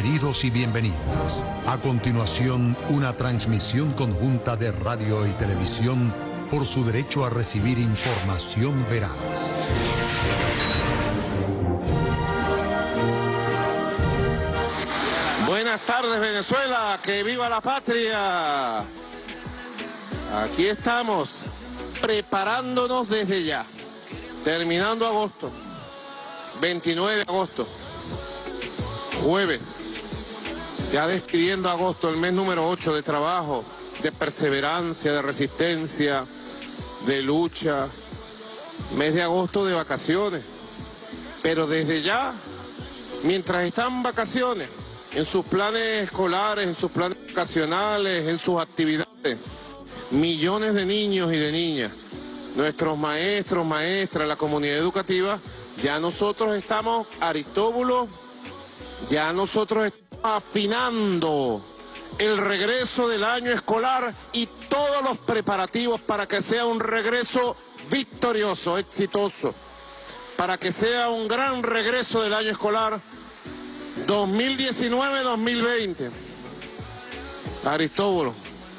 Bienvenidos y bienvenidas. A continuación, una transmisión conjunta de radio y televisión por su derecho a recibir información veraz. Buenas tardes Venezuela, que viva la patria. Aquí estamos, preparándonos desde ya, terminando agosto, 29 de agosto, jueves, ya despidiendo agosto, el mes número 8 de trabajo, de perseverancia, de resistencia, de lucha, mes de agosto de vacaciones, pero desde ya, mientras están vacaciones, en sus planes escolares, en sus planes vacacionales, en sus actividades, millones de niños y de niñas, nuestros maestros, maestras, la comunidad educativa, ya nosotros estamos, Aristóbulo, ya nosotros estamos afinando el regreso del año escolar y todos los preparativos para que sea un regreso victorioso, exitoso, para que sea un gran regreso del año escolar 2019-2020. Aristóbulo,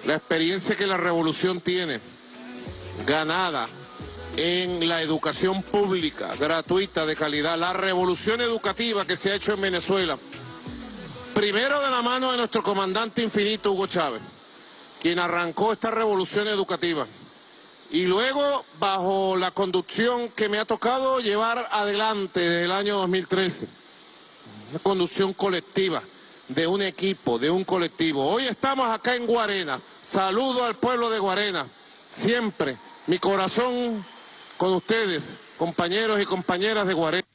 la experiencia que la revolución tiene, ganada en la educación pública, gratuita, de calidad, la revolución educativa que se ha hecho en Venezuela, primero de la mano de nuestro comandante infinito Hugo Chávez, quien arrancó esta revolución educativa, y luego bajo la conducción que me ha tocado llevar adelante desde el año 2013, una conducción colectiva de un equipo, de un colectivo. Hoy estamos acá en Guarena. Saludo al pueblo de Guarena. Siempre mi corazón con ustedes, compañeros y compañeras de Guarena.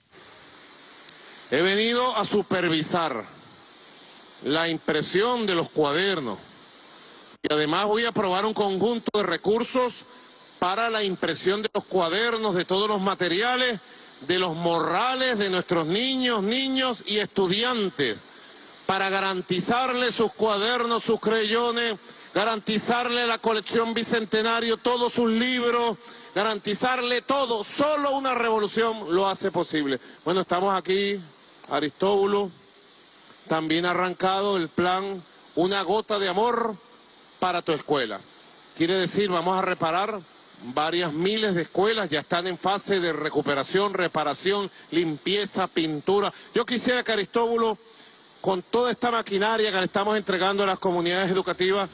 He venido a supervisar la impresión de los cuadernos y además voy a probar un conjunto de recursos para la impresión de los cuadernos, de todos los materiales, de los morrales de nuestros niños, niños y estudiantes, para garantizarles sus cuadernos, sus creyones, garantizarle la colección bicentenario, todos sus libros, garantizarle todo. Solo una revolución lo hace posible. Bueno, estamos aquí, Aristóbulo, también ha arrancado el plan Una gota de amor para tu escuela. Quiere decir, vamos a reparar varias miles de escuelas, ya están en fase de recuperación, reparación, limpieza, pintura. Yo quisiera que Aristóbulo, con toda esta maquinaria que le estamos entregando a las comunidades educativas,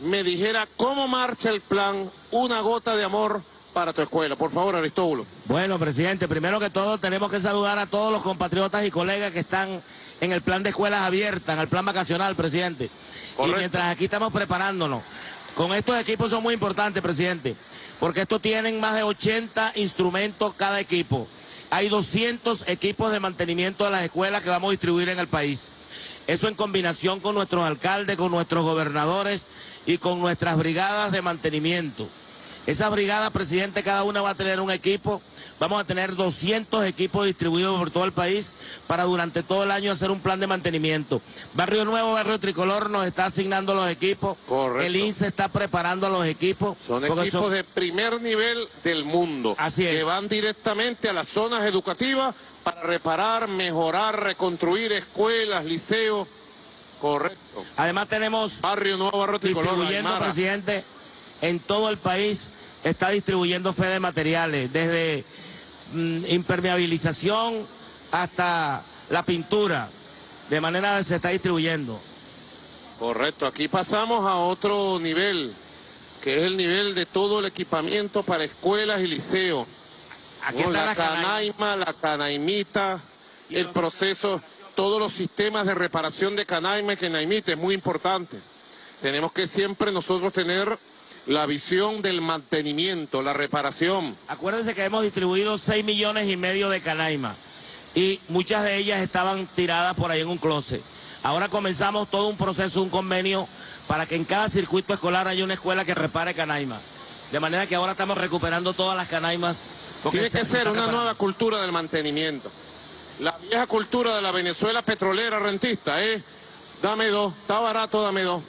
me dijera cómo marcha el plan Una gota de amor para tu escuela. Por favor, Aristóbulo. Bueno, presidente, primero que todo tenemos que saludar a todos los compatriotas y colegas que están en el plan de escuelas abiertas, en el plan vacacional, presidente. Y mientras aquí estamos preparándonos, con estos equipos son muy importantes, presidente, porque estos tienen más de 80 instrumentos cada equipo. Hay 200 equipos de mantenimiento de las escuelas que vamos a distribuir en el país. Eso en combinación con nuestros alcaldes, con nuestros gobernadores y con nuestras brigadas de mantenimiento. Esas brigadas, presidente, cada una va a tener un equipo Vamos a tener 200 equipos distribuidos por todo el país para durante todo el año hacer un plan de mantenimiento. Barrio Nuevo, Barrio Tricolor nos está asignando los equipos. Correcto. El INSE está preparando a los equipos. Son equipos de primer nivel del mundo. Así es. Que van directamente a las zonas educativas para reparar, mejorar, reconstruir escuelas, liceos. Correcto. Además tenemos... Barrio Nuevo, Barrio Tricolor. Distribuyendo, presidente, en todo el país está distribuyendo fe de materiales, desde impermeabilización hasta la pintura. De manera que se está distribuyendo. Correcto, aquí pasamos a otro nivel, que es el nivel de todo el equipamiento para escuelas y liceos. Aquí está la, canaima, la canaimita, el proceso, todos los sistemas de reparación de canaima y canaimita, es muy importante. Tenemos que siempre nosotros tener la visión del mantenimiento, la reparación. Acuérdense que hemos distribuido 6 millones y medio de canaima y muchas de ellas estaban tiradas por ahí en un closet. Ahora comenzamos todo un proceso, un convenio para que en cada circuito escolar haya una escuela que repare canaima. De manera que ahora estamos recuperando todas las canaimas. Tiene que ser una nueva cultura del mantenimiento. La vieja cultura de la Venezuela petrolera rentista es, dame dos, está barato, dame dos.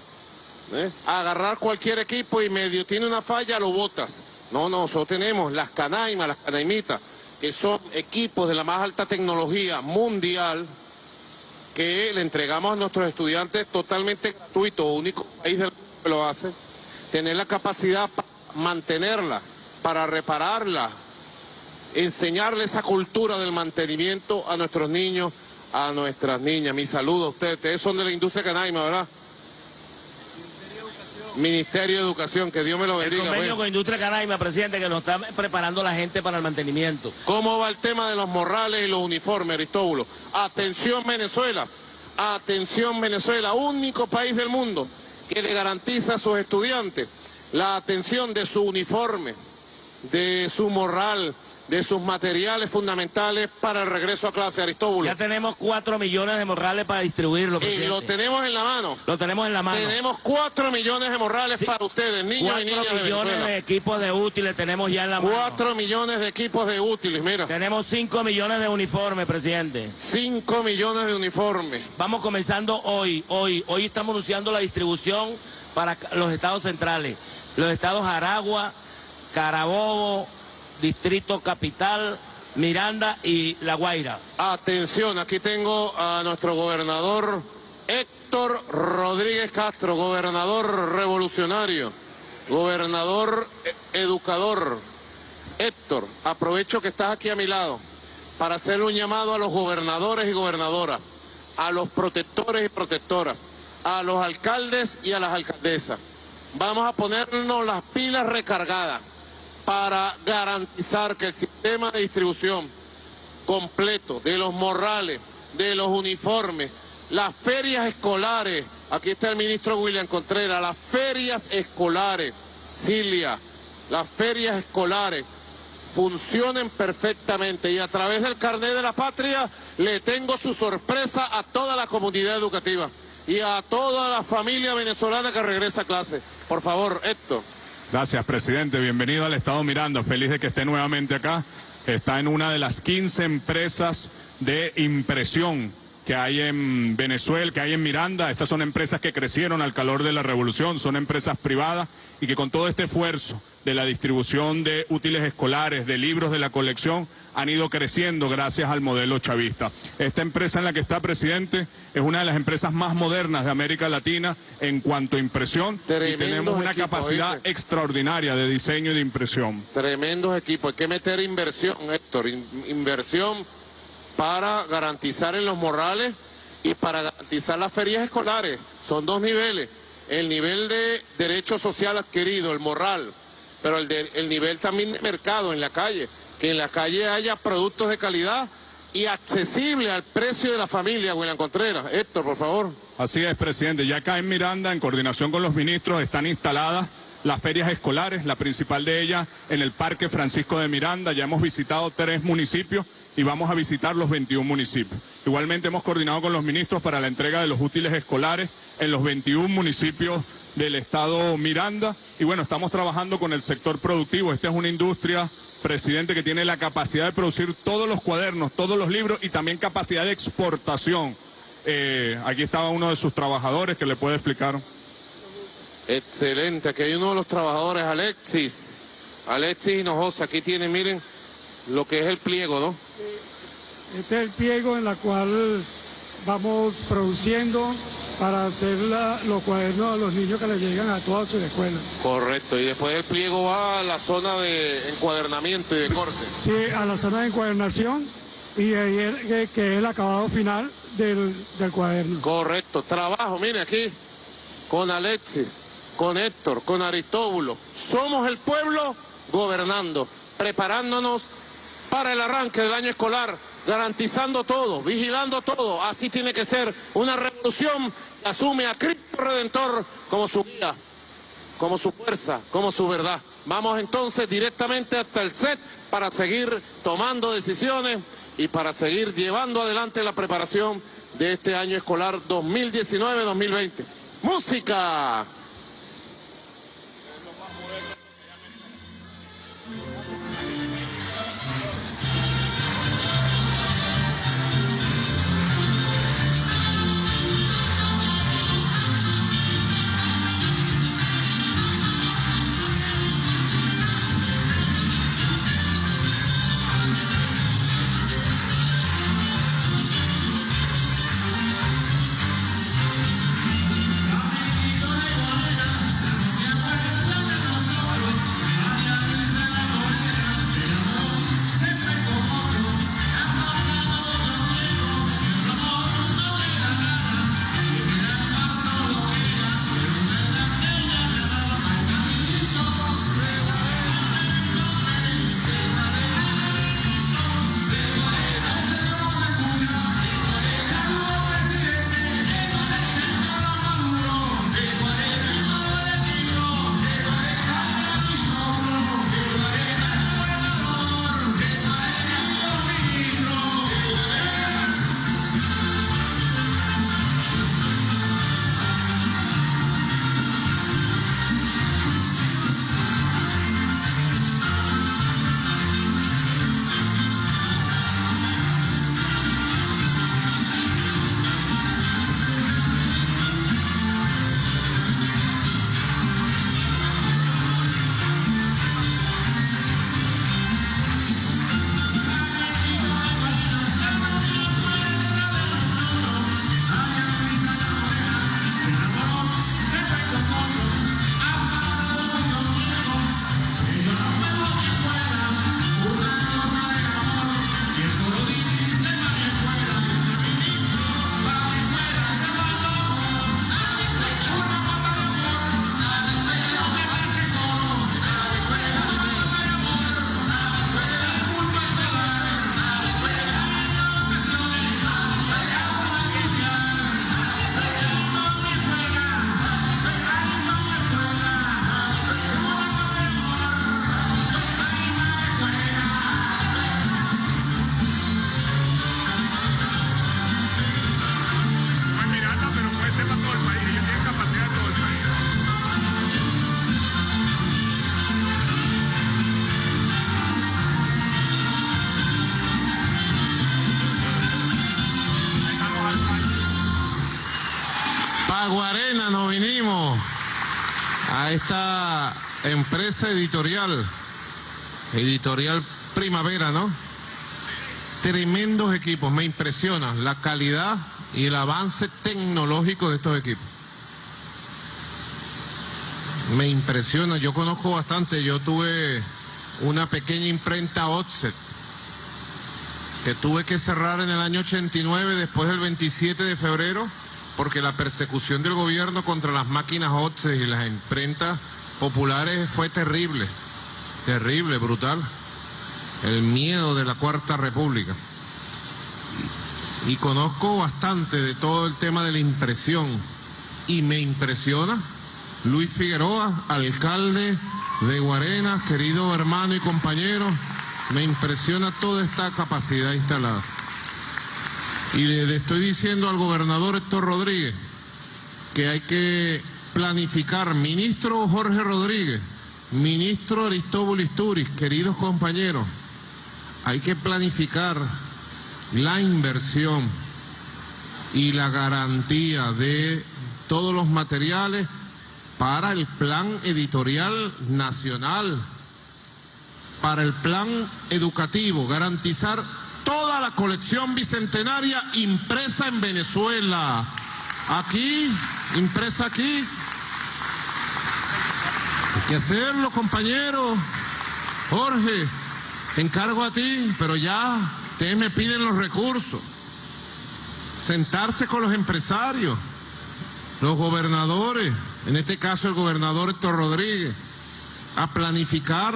¿Eh? agarrar cualquier equipo y medio tiene una falla, lo botas. No, no, nosotros tenemos las canaimas, las canaimitas, que son equipos de la más alta tecnología mundial, que le entregamos a nuestros estudiantes totalmente gratuito, único país del mundo que lo hace, tener la capacidad para mantenerla, para repararla, enseñarle esa cultura del mantenimiento a nuestros niños, a nuestras niñas. Mi saludo a ustedes. Ustedes son de la industria canaima, ¿verdad? Ministerio de Educación, que Dios me lo bendiga. El convenio pues. con Industria Canaima, presidente, que nos está preparando la gente para el mantenimiento. ¿Cómo va el tema de los morrales y los uniformes, Aristóbulo? Atención Venezuela, atención Venezuela, único país del mundo que le garantiza a sus estudiantes la atención de su uniforme, de su morral, de sus materiales fundamentales para el regreso a clase, Aristóbulo. Ya tenemos cuatro millones de morrales para distribuirlo, Y presidente. lo tenemos en la mano. Lo tenemos en la mano. Tenemos cuatro millones de morrales Sí. para ustedes, niños y niñas de millones Venezuela. de equipos de útiles tenemos ya en la mano. Cuatro millones de equipos de útiles, mira. Tenemos cinco millones de uniformes, presidente. Cinco millones de uniformes. Vamos comenzando hoy, hoy. Hoy estamos anunciando la distribución para los estados centrales. Los estados Aragua, Carabobo, Distrito Capital, Miranda y La Guaira. Atención, aquí tengo a nuestro gobernador Héctor Rodríguez Castro, gobernador revolucionario, gobernador e- educador. Héctor, aprovecho que estás aquí a mi lado para hacerle un llamado a los gobernadores y gobernadoras, a los protectores y protectoras, a los alcaldes y a las alcaldesas. Vamos a ponernos las pilas recargadas para garantizar que el sistema de distribución completo de los morrales, de los uniformes, las ferias escolares, aquí está el ministro William Contreras, las ferias escolares, Cilia, las ferias escolares funcionen perfectamente y a través del carnet de la patria le tengo su sorpresa a toda la comunidad educativa y a toda la familia venezolana que regresa a clase. Por favor, Héctor. Gracias, presidente. Bienvenido al Estado Miranda. Feliz de que esté nuevamente acá. Está en una de las 15 empresas de impresión que hay en Venezuela, que hay en Miranda. Estas son empresas que crecieron al calor de la revolución, son empresas privadas y que con todo este esfuerzo de la distribución de útiles escolares, de libros de la colección, han ido creciendo gracias al modelo chavista. Esta empresa en la que está presidente es una de las empresas más modernas de América Latina en cuanto a impresión y tenemos una equipos, capacidad extraordinaria de diseño y de impresión. Tremendos equipos. Hay que meter inversión, Héctor. in- inversión para garantizar en los morrales y para garantizar las ferias escolares. Son dos niveles. El nivel de derecho social adquirido, el morral, pero el, de- el nivel también de mercado en la calle. Que en la calle haya productos de calidad y accesible al precio de la familia, William Contreras. Héctor, por favor. Así es, presidente. Ya acá en Miranda, en coordinación con los ministros, están instaladas las ferias escolares, la principal de ellas en el Parque Francisco de Miranda. Ya hemos visitado tres municipios y vamos a visitar los 21 municipios. Igualmente hemos coordinado con los ministros para la entrega de los útiles escolares en los 21 municipios del estado Miranda. Y bueno, estamos trabajando con el sector productivo. Esta es una industria, presidente, que tiene la capacidad de producir todos los cuadernos, todos los libros y también capacidad de exportación. Eh, aquí estaba uno de sus trabajadores que le puede explicar. Excelente, aquí hay uno de los trabajadores, Alexis. Alexis Hinojosa, aquí tiene, miren, lo que es el pliego, ¿no? Este es el pliego en la cual vamos produciendo para hacer la- los cuadernos a los niños que les llegan a todas sus escuelas. Correcto, y después el pliego va a la zona de encuadernamiento y de corte. Sí, a la zona de encuadernación y ahí es, que, que es el acabado final del, del cuaderno. Correcto, trabajo, mire aquí, con Alexis, con Héctor, con Aristóbulo. Somos el pueblo gobernando, preparándonos para el arranque del año escolar, garantizando todo, vigilando todo. Así tiene que ser una revolución que asume a Cristo Redentor como su guía, como su fuerza, como su verdad. Vamos entonces directamente hasta el set para seguir tomando decisiones y para seguir llevando adelante la preparación de este año escolar 2019-2020. ¡Música! Empresa editorial, editorial Primavera, ¿no? Tremendos equipos, me impresiona la calidad y el avance tecnológico de estos equipos. Me impresiona, yo conozco bastante, yo tuve una pequeña imprenta Offset que tuve que cerrar en el año 89 después del 27 de febrero porque la persecución del gobierno contra las máquinas Offset y las imprentas populares fue terrible, terrible, brutal. El miedo de la Cuarta República. Y conozco bastante de todo el tema de la impresión y me impresiona Luis Figueroa, alcalde de Guarenas, querido hermano y compañero, me impresiona toda esta capacidad instalada. Y le estoy diciendo al gobernador Héctor Rodríguez que hay que planificar, ministro Jorge Rodríguez, ministro Aristóbulo Isturiz, queridos compañeros, hay que planificar la inversión y la garantía de todos los materiales para el plan editorial nacional, para el plan educativo, garantizar toda la colección bicentenaria impresa en Venezuela. Aquí, impresa aquí. Que hacerlo, compañero. Jorge, encargo a ti, pero ya ustedes me piden los recursos. Sentarse con los empresarios, los gobernadores, en este caso el gobernador Héctor Rodríguez, a planificar,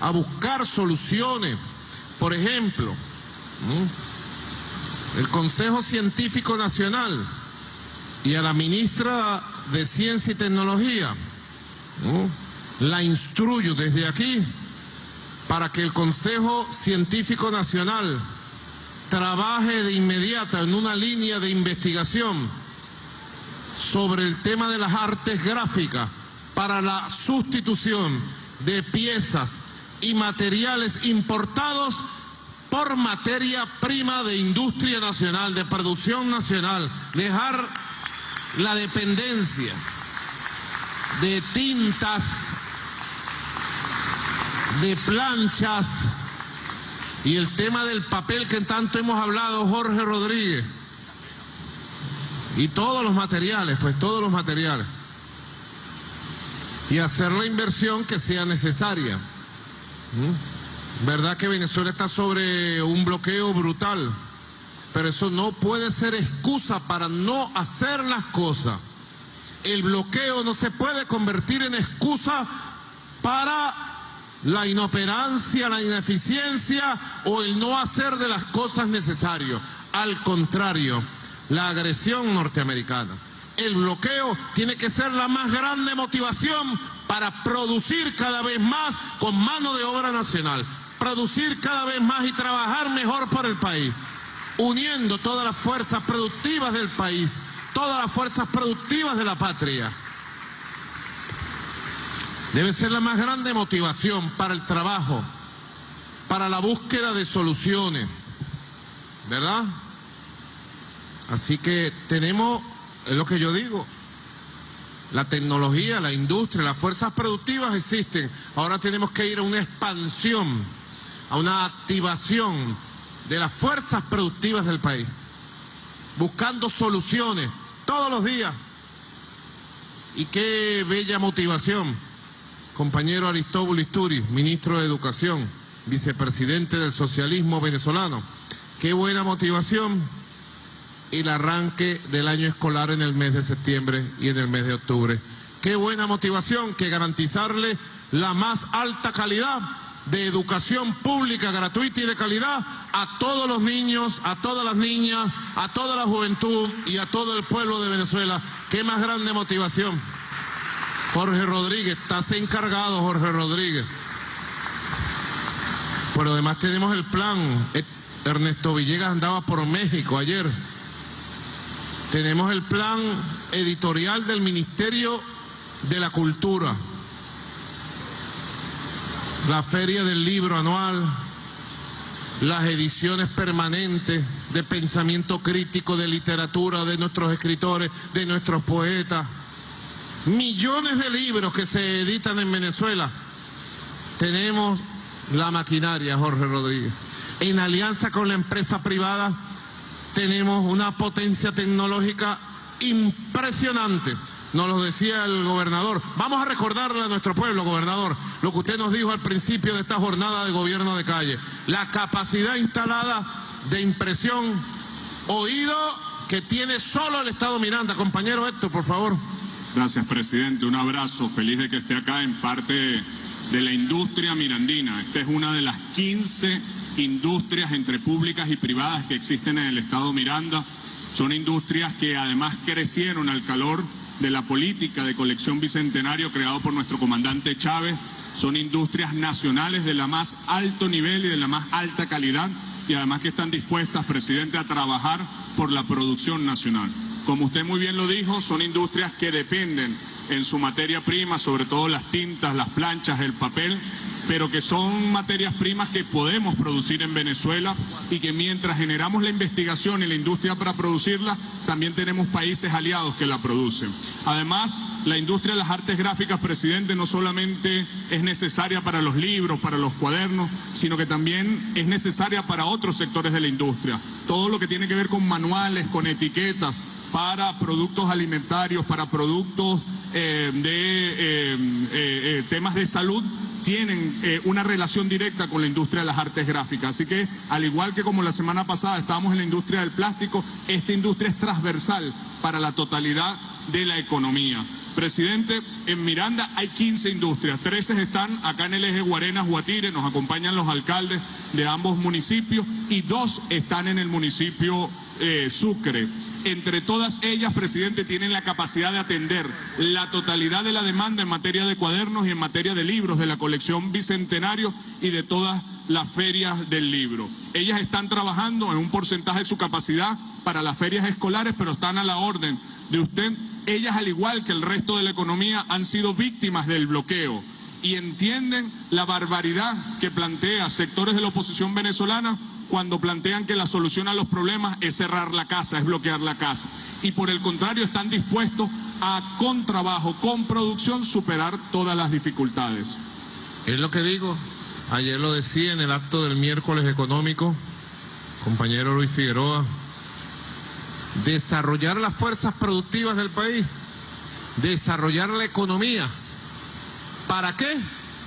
a buscar soluciones. Por ejemplo, el Consejo Científico Nacional y a la ministra de Ciencia y Tecnología, la instruyo desde aquí para que el Consejo Científico Nacional trabaje de inmediato en una línea de investigación sobre el tema de las artes gráficas para la sustitución de piezas y materiales importados por materia prima de industria nacional, de producción nacional, dejar la dependencia de tintas, de planchas y el tema del papel que tanto hemos hablado Jorge Rodríguez y todos los materiales, pues todos los materiales. Y hacer la inversión que sea necesaria. ¿Mm? ¿Verdad que Venezuela está sobre un bloqueo brutal? Pero eso no puede ser excusa para no hacer las cosas. El bloqueo no se puede convertir en excusa para la inoperancia, la ineficiencia o el no hacer de las cosas necesarias. Al contrario, la agresión norteamericana. El bloqueo tiene que ser la más grande motivación para producir cada vez más con mano de obra nacional, producir cada vez más y trabajar mejor para el país, uniendo todas las fuerzas productivas del país, todas las fuerzas productivas de la patria. Debe ser la más grande motivación para el trabajo, para la búsqueda de soluciones, ¿verdad? Así que tenemos, es lo que yo digo, la tecnología, la industria, las fuerzas productivas existen. Ahora tenemos que ir a una expansión, a una activación de las fuerzas productivas del país, buscando soluciones todos los días. Y qué bella motivación, compañero Aristóbulo Isturi, ministro de Educación, vicepresidente del socialismo venezolano. Qué buena motivación el arranque del año escolar en el mes de septiembre y en el mes de octubre. Qué buena motivación que garantizarle la más alta calidad de educación pública gratuita y de calidad a todos los niños, a todas las niñas, a toda la juventud y a todo el pueblo de Venezuela. Qué más grande motivación. Jorge Rodríguez, estás encargado, Jorge Rodríguez. Pero además tenemos el plan. Ernesto Villegas andaba por México ayer tenemos el plan editorial del Ministerio de la Cultura, la feria del libro anual, las ediciones permanentes de pensamiento crítico, de literatura, de nuestros escritores, de nuestros poetas. Millones de libros que se editan en Venezuela. Tenemos la maquinaria, Jorge Rodríguez. En alianza con la empresa privada tenemos una potencia tecnológica impresionante. Nos lo decía el gobernador. Vamos a recordarle a nuestro pueblo, gobernador, lo que usted nos dijo al principio de esta jornada de gobierno de calle. La capacidad instalada de impresión, oído que tiene solo el Estado Miranda. Compañero Héctor, por favor. Gracias, presidente. Un abrazo. Feliz de que esté acá en parte de la industria mirandina. Esta es una de las 15 industrias entre públicas y privadas que existen en el Estado Miranda. Son industrias que además crecieron al calor de la política de colección bicentenario creado por nuestro comandante Chávez. Son industrias nacionales de la más alto nivel y de la más alta calidad y además que están dispuestas, presidente, a trabajar por la producción nacional. Como usted muy bien lo dijo, son industrias que dependen en su materia prima, sobre todo las tintas, las planchas, el papel, pero que son materias primas que podemos producir en Venezuela y que mientras generamos la investigación y la industria para producirla, también tenemos países aliados que la producen. Además, la industria de las artes gráficas, presidente, no solamente es necesaria para los libros, para los cuadernos, sino que también es necesaria para otros sectores de la industria. Todo lo que tiene que ver con manuales, con etiquetas, para productos alimentarios, para productos eh, de eh, eh, temas de salud, tienen una relación directa con la industria de las artes gráficas. Así que, al igual que como la semana pasada estábamos en la industria del plástico, esta industria es transversal para la totalidad de la economía. Presidente, en Miranda hay 15 industrias, 13 están acá en el eje Guarenas-Guatire, nos acompañan los alcaldes de ambos municipios y dos están en el municipio Sucre. Entre todas ellas, presidente, tienen la capacidad de atender la totalidad de la demanda en materia de cuadernos y en materia de libros de la colección Bicentenario y de todas las ferias del libro. Ellas están trabajando en un porcentaje de su capacidad para las ferias escolares, pero están a la orden de usted. Ellas, al igual que el resto de la economía, han sido víctimas del bloqueo y entienden la barbaridad que plantea sectores de la oposición venezolana cuando plantean que la solución a los problemas es cerrar la casa, es bloquear la casa. Y por el contrario, están dispuestos a, con trabajo, con producción, superar todas las dificultades. Es lo que digo. Ayer lo decía en el acto del miércoles económico, compañero Luis Figueroa, desarrollar las fuerzas productivas del país, desarrollar la economía. ¿Para qué?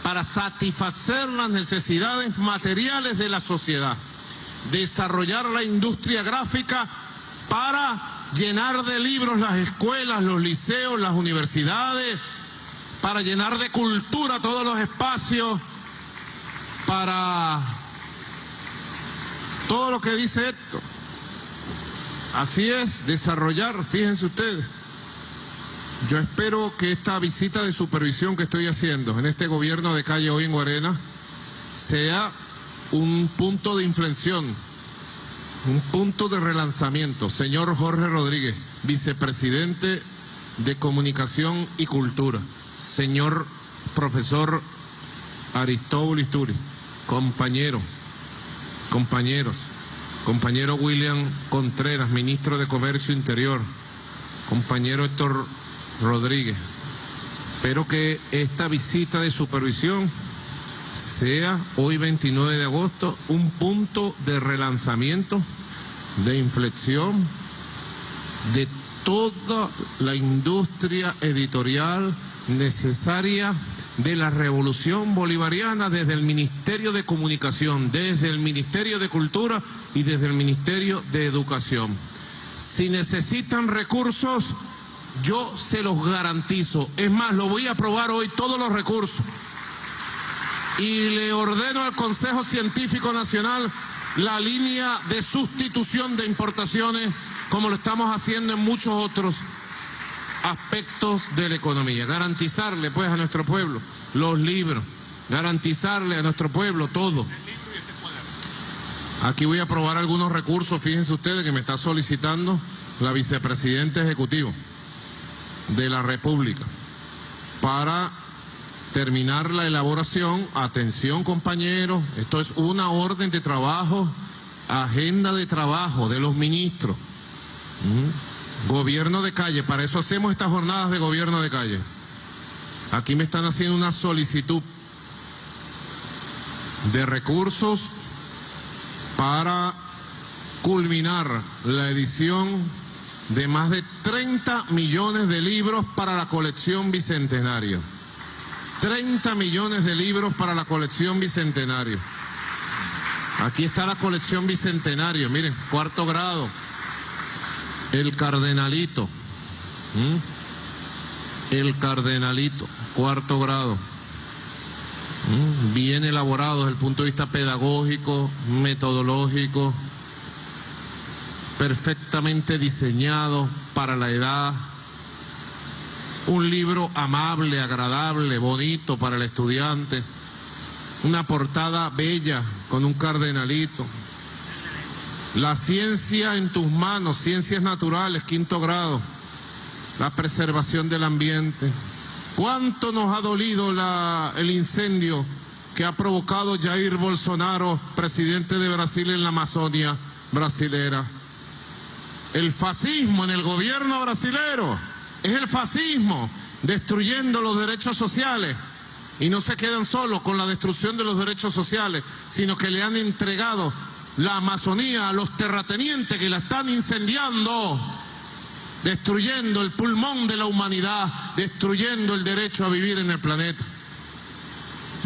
Para satisfacer las necesidades materiales de la sociedad desarrollar la industria gráfica para llenar de libros las escuelas, los liceos, las universidades, para llenar de cultura todos los espacios, para todo lo que dice esto. Así es, desarrollar, fíjense ustedes. Yo espero que esta visita de supervisión que estoy haciendo en este gobierno de calle hoy en Guarena sea un punto de inflexión, un punto de relanzamiento. Señor Jorge Rodríguez, vicepresidente de Comunicación y Cultura. Señor profesor Aristóbulo Isturi, compañero, compañeros, compañero William Contreras, ministro de Comercio Interior, compañero Héctor Rodríguez. Espero que esta visita de supervisión sea hoy 29 de agosto un punto de relanzamiento, de inflexión de toda la industria editorial necesaria de la revolución bolivariana desde el Ministerio de Comunicación, desde el Ministerio de Cultura y desde el Ministerio de Educación. Si necesitan recursos, yo se los garantizo. Es más, lo voy a aprobar hoy todos los recursos y le ordeno al Consejo Científico Nacional la línea de sustitución de importaciones como lo estamos haciendo en muchos otros aspectos de la economía. Garantizarle pues a nuestro pueblo los libros, garantizarle a nuestro pueblo todo. Aquí voy a aprobar algunos recursos, fíjense ustedes que me está solicitando la vicepresidenta ejecutiva de la República para terminar la elaboración. Atención compañeros, esto es una orden de trabajo, agenda de trabajo de los ministros. Gobierno de calle, para eso hacemos estas jornadas de gobierno de calle. Aquí me están haciendo una solicitud de recursos para culminar la edición de más de 30 millones de libros para la colección Bicentenario. 30 millones de libros para la colección Bicentenario. Aquí está la colección Bicentenario, miren, cuarto grado. El Cardenalito. El Cardenalito, cuarto grado. Bien elaborado desde el punto de vista pedagógico, metodológico, perfectamente diseñado para la edad. Un libro amable, agradable, bonito para el estudiante. Una portada bella con un cardenalito. La ciencia en tus manos, ciencias naturales, quinto grado. La preservación del ambiente. ¿Cuánto nos ha dolido la, el incendio que ha provocado Jair Bolsonaro, presidente de Brasil en la Amazonia brasilera? El fascismo en el gobierno brasilero es el fascismo destruyendo los derechos sociales. Y no se quedan solos con la destrucción de los derechos sociales, sino que le han entregado la Amazonía a los terratenientes que la están incendiando, destruyendo el pulmón de la humanidad, destruyendo el derecho a vivir en el planeta.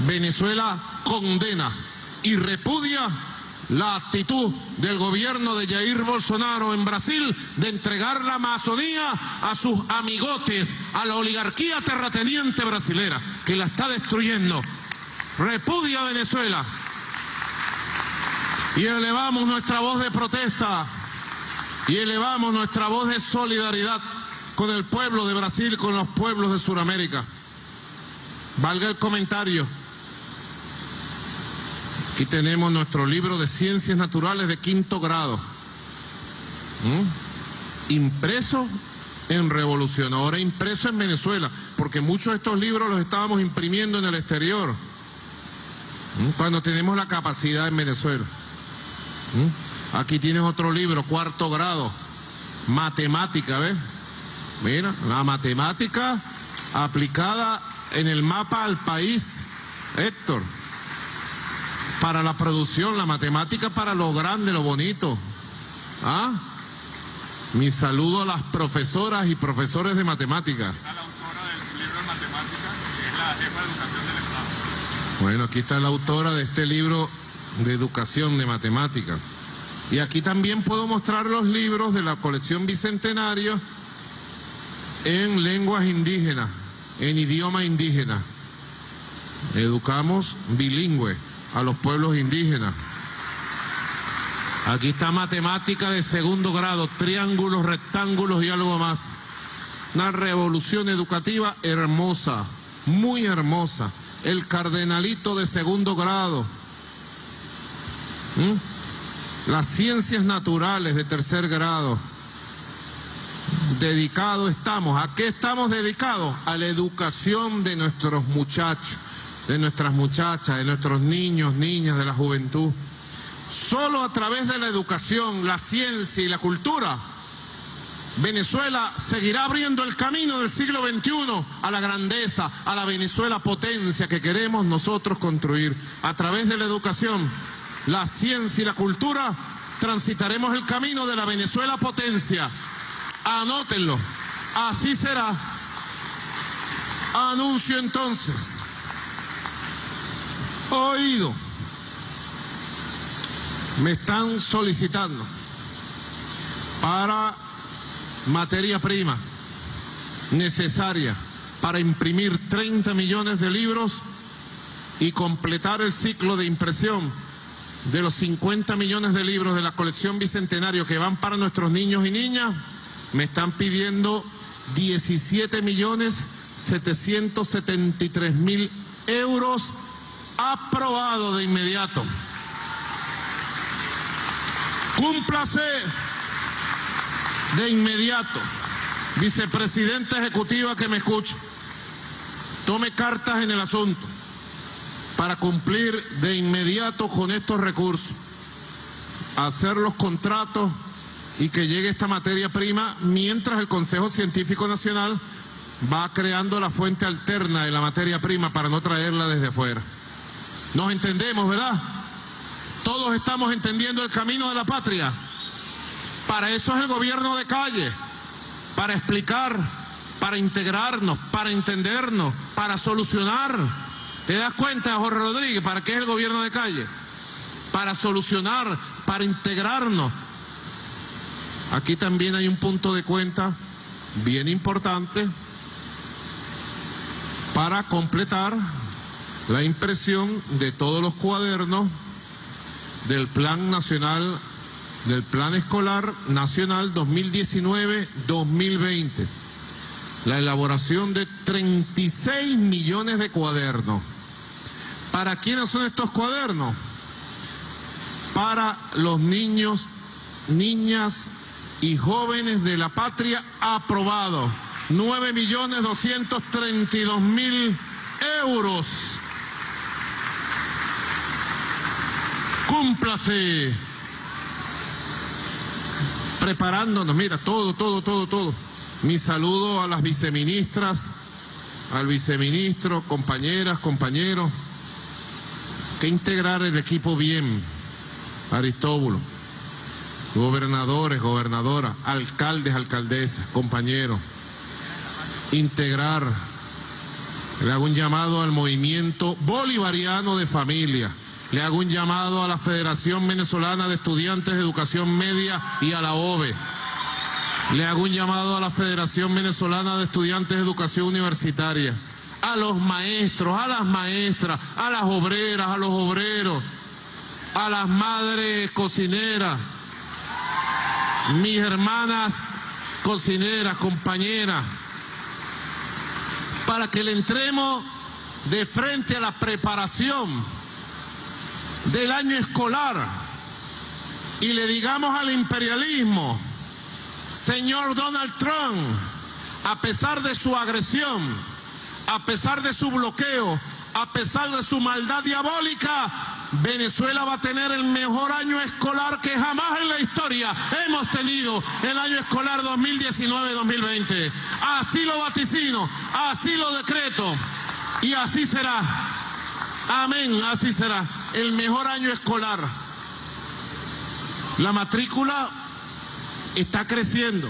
Venezuela condena y repudia la actitud del gobierno de Jair Bolsonaro en Brasil de entregar la Amazonía a sus amigotes, a la oligarquía terrateniente brasilera, que la está destruyendo. Repudia Venezuela. Y elevamos nuestra voz de protesta y elevamos nuestra voz de solidaridad con el pueblo de Brasil, con los pueblos de Sudamérica. Valga el comentario. Aquí tenemos nuestro libro de ciencias naturales de quinto grado. Impreso en Revolución, ahora impreso en Venezuela, porque muchos de estos libros los estábamos imprimiendo en el exterior, cuando tenemos la capacidad en Venezuela. Aquí tienes otro libro, cuarto grado, matemática, ¿ves? Mira, la matemática aplicada en el mapa al país, Héctor para la producción, la matemática para lo grande, lo bonito. ¿Ah? Mi saludo a las profesoras y profesores de matemática. Está la autora del libro de matemática, que es la jefa de educación del Estado. Bueno, aquí está la autora de este libro de educación de matemática. Y aquí también puedo mostrar los libros de la colección Bicentenario en lenguas indígenas, en idioma indígena. Educamos bilingüe a los pueblos indígenas. Aquí está matemática de segundo grado, triángulos, rectángulos y algo más. Una revolución educativa hermosa, muy hermosa. El cardenalito de segundo grado. ¿Mm? Las ciencias naturales de tercer grado. Dedicados estamos. ¿A qué estamos dedicados? A la educación de nuestros muchachos de nuestras muchachas, de nuestros niños, niñas, de la juventud. Solo a través de la educación, la ciencia y la cultura, Venezuela seguirá abriendo el camino del siglo XXI a la grandeza, a la Venezuela potencia que queremos nosotros construir. A través de la educación, la ciencia y la cultura, transitaremos el camino de la Venezuela potencia. Anótenlo, así será. Anuncio entonces oído. Me están solicitando para materia prima necesaria para imprimir 30 millones de libros y completar el ciclo de impresión de los 50 millones de libros de la colección Bicentenario que van para nuestros niños y niñas, me están pidiendo 17 millones 773 mil euros aprobado de inmediato. Cúmplase de inmediato. Vicepresidenta ejecutiva que me escucha, tome cartas en el asunto para cumplir de inmediato con estos recursos, hacer los contratos y que llegue esta materia prima mientras el Consejo Científico Nacional va creando la fuente alterna de la materia prima para no traerla desde afuera. Nos entendemos, ¿verdad? Todos estamos entendiendo el camino de la patria. Para eso es el gobierno de calle, para explicar, para integrarnos, para entendernos, para solucionar. ¿Te das cuenta, Jorge Rodríguez, para qué es el gobierno de calle? Para solucionar, para integrarnos. Aquí también hay un punto de cuenta bien importante para completar la impresión de todos los cuadernos del Plan Nacional, del Plan Escolar Nacional 2019-2020. La elaboración de 36 millones de cuadernos. ¿Para quiénes son estos cuadernos? Para los niños, niñas y jóvenes de la patria aprobados. 9 millones 232 mil euros. Cúmplase. Preparándonos, mira, todo, todo, todo, todo. Mi saludo a las viceministras, al viceministro, compañeras, compañeros. Que integrar el equipo bien, Aristóbulo. Gobernadores, gobernadoras, alcaldes, alcaldesas, compañeros integrar. Le hago un llamado al movimiento bolivariano de familia. Le hago un llamado a la Federación Venezolana de Estudiantes de Educación Media y a la OVE. Le hago un llamado a la Federación Venezolana de Estudiantes de Educación Universitaria, a los maestros, a las maestras, a las obreras, a los obreros, a las madres cocineras, mis hermanas cocineras, compañeras, para que le entremos de frente a la preparación del año escolar y le digamos al imperialismo, señor Donald Trump, a pesar de su agresión, a pesar de su bloqueo, a pesar de su maldad diabólica, Venezuela va a tener el mejor año escolar que jamás en la historia hemos tenido, el año escolar 2019-2020. Así lo vaticino, así lo decreto y así será. Amén, así será. El mejor año escolar. La matrícula está creciendo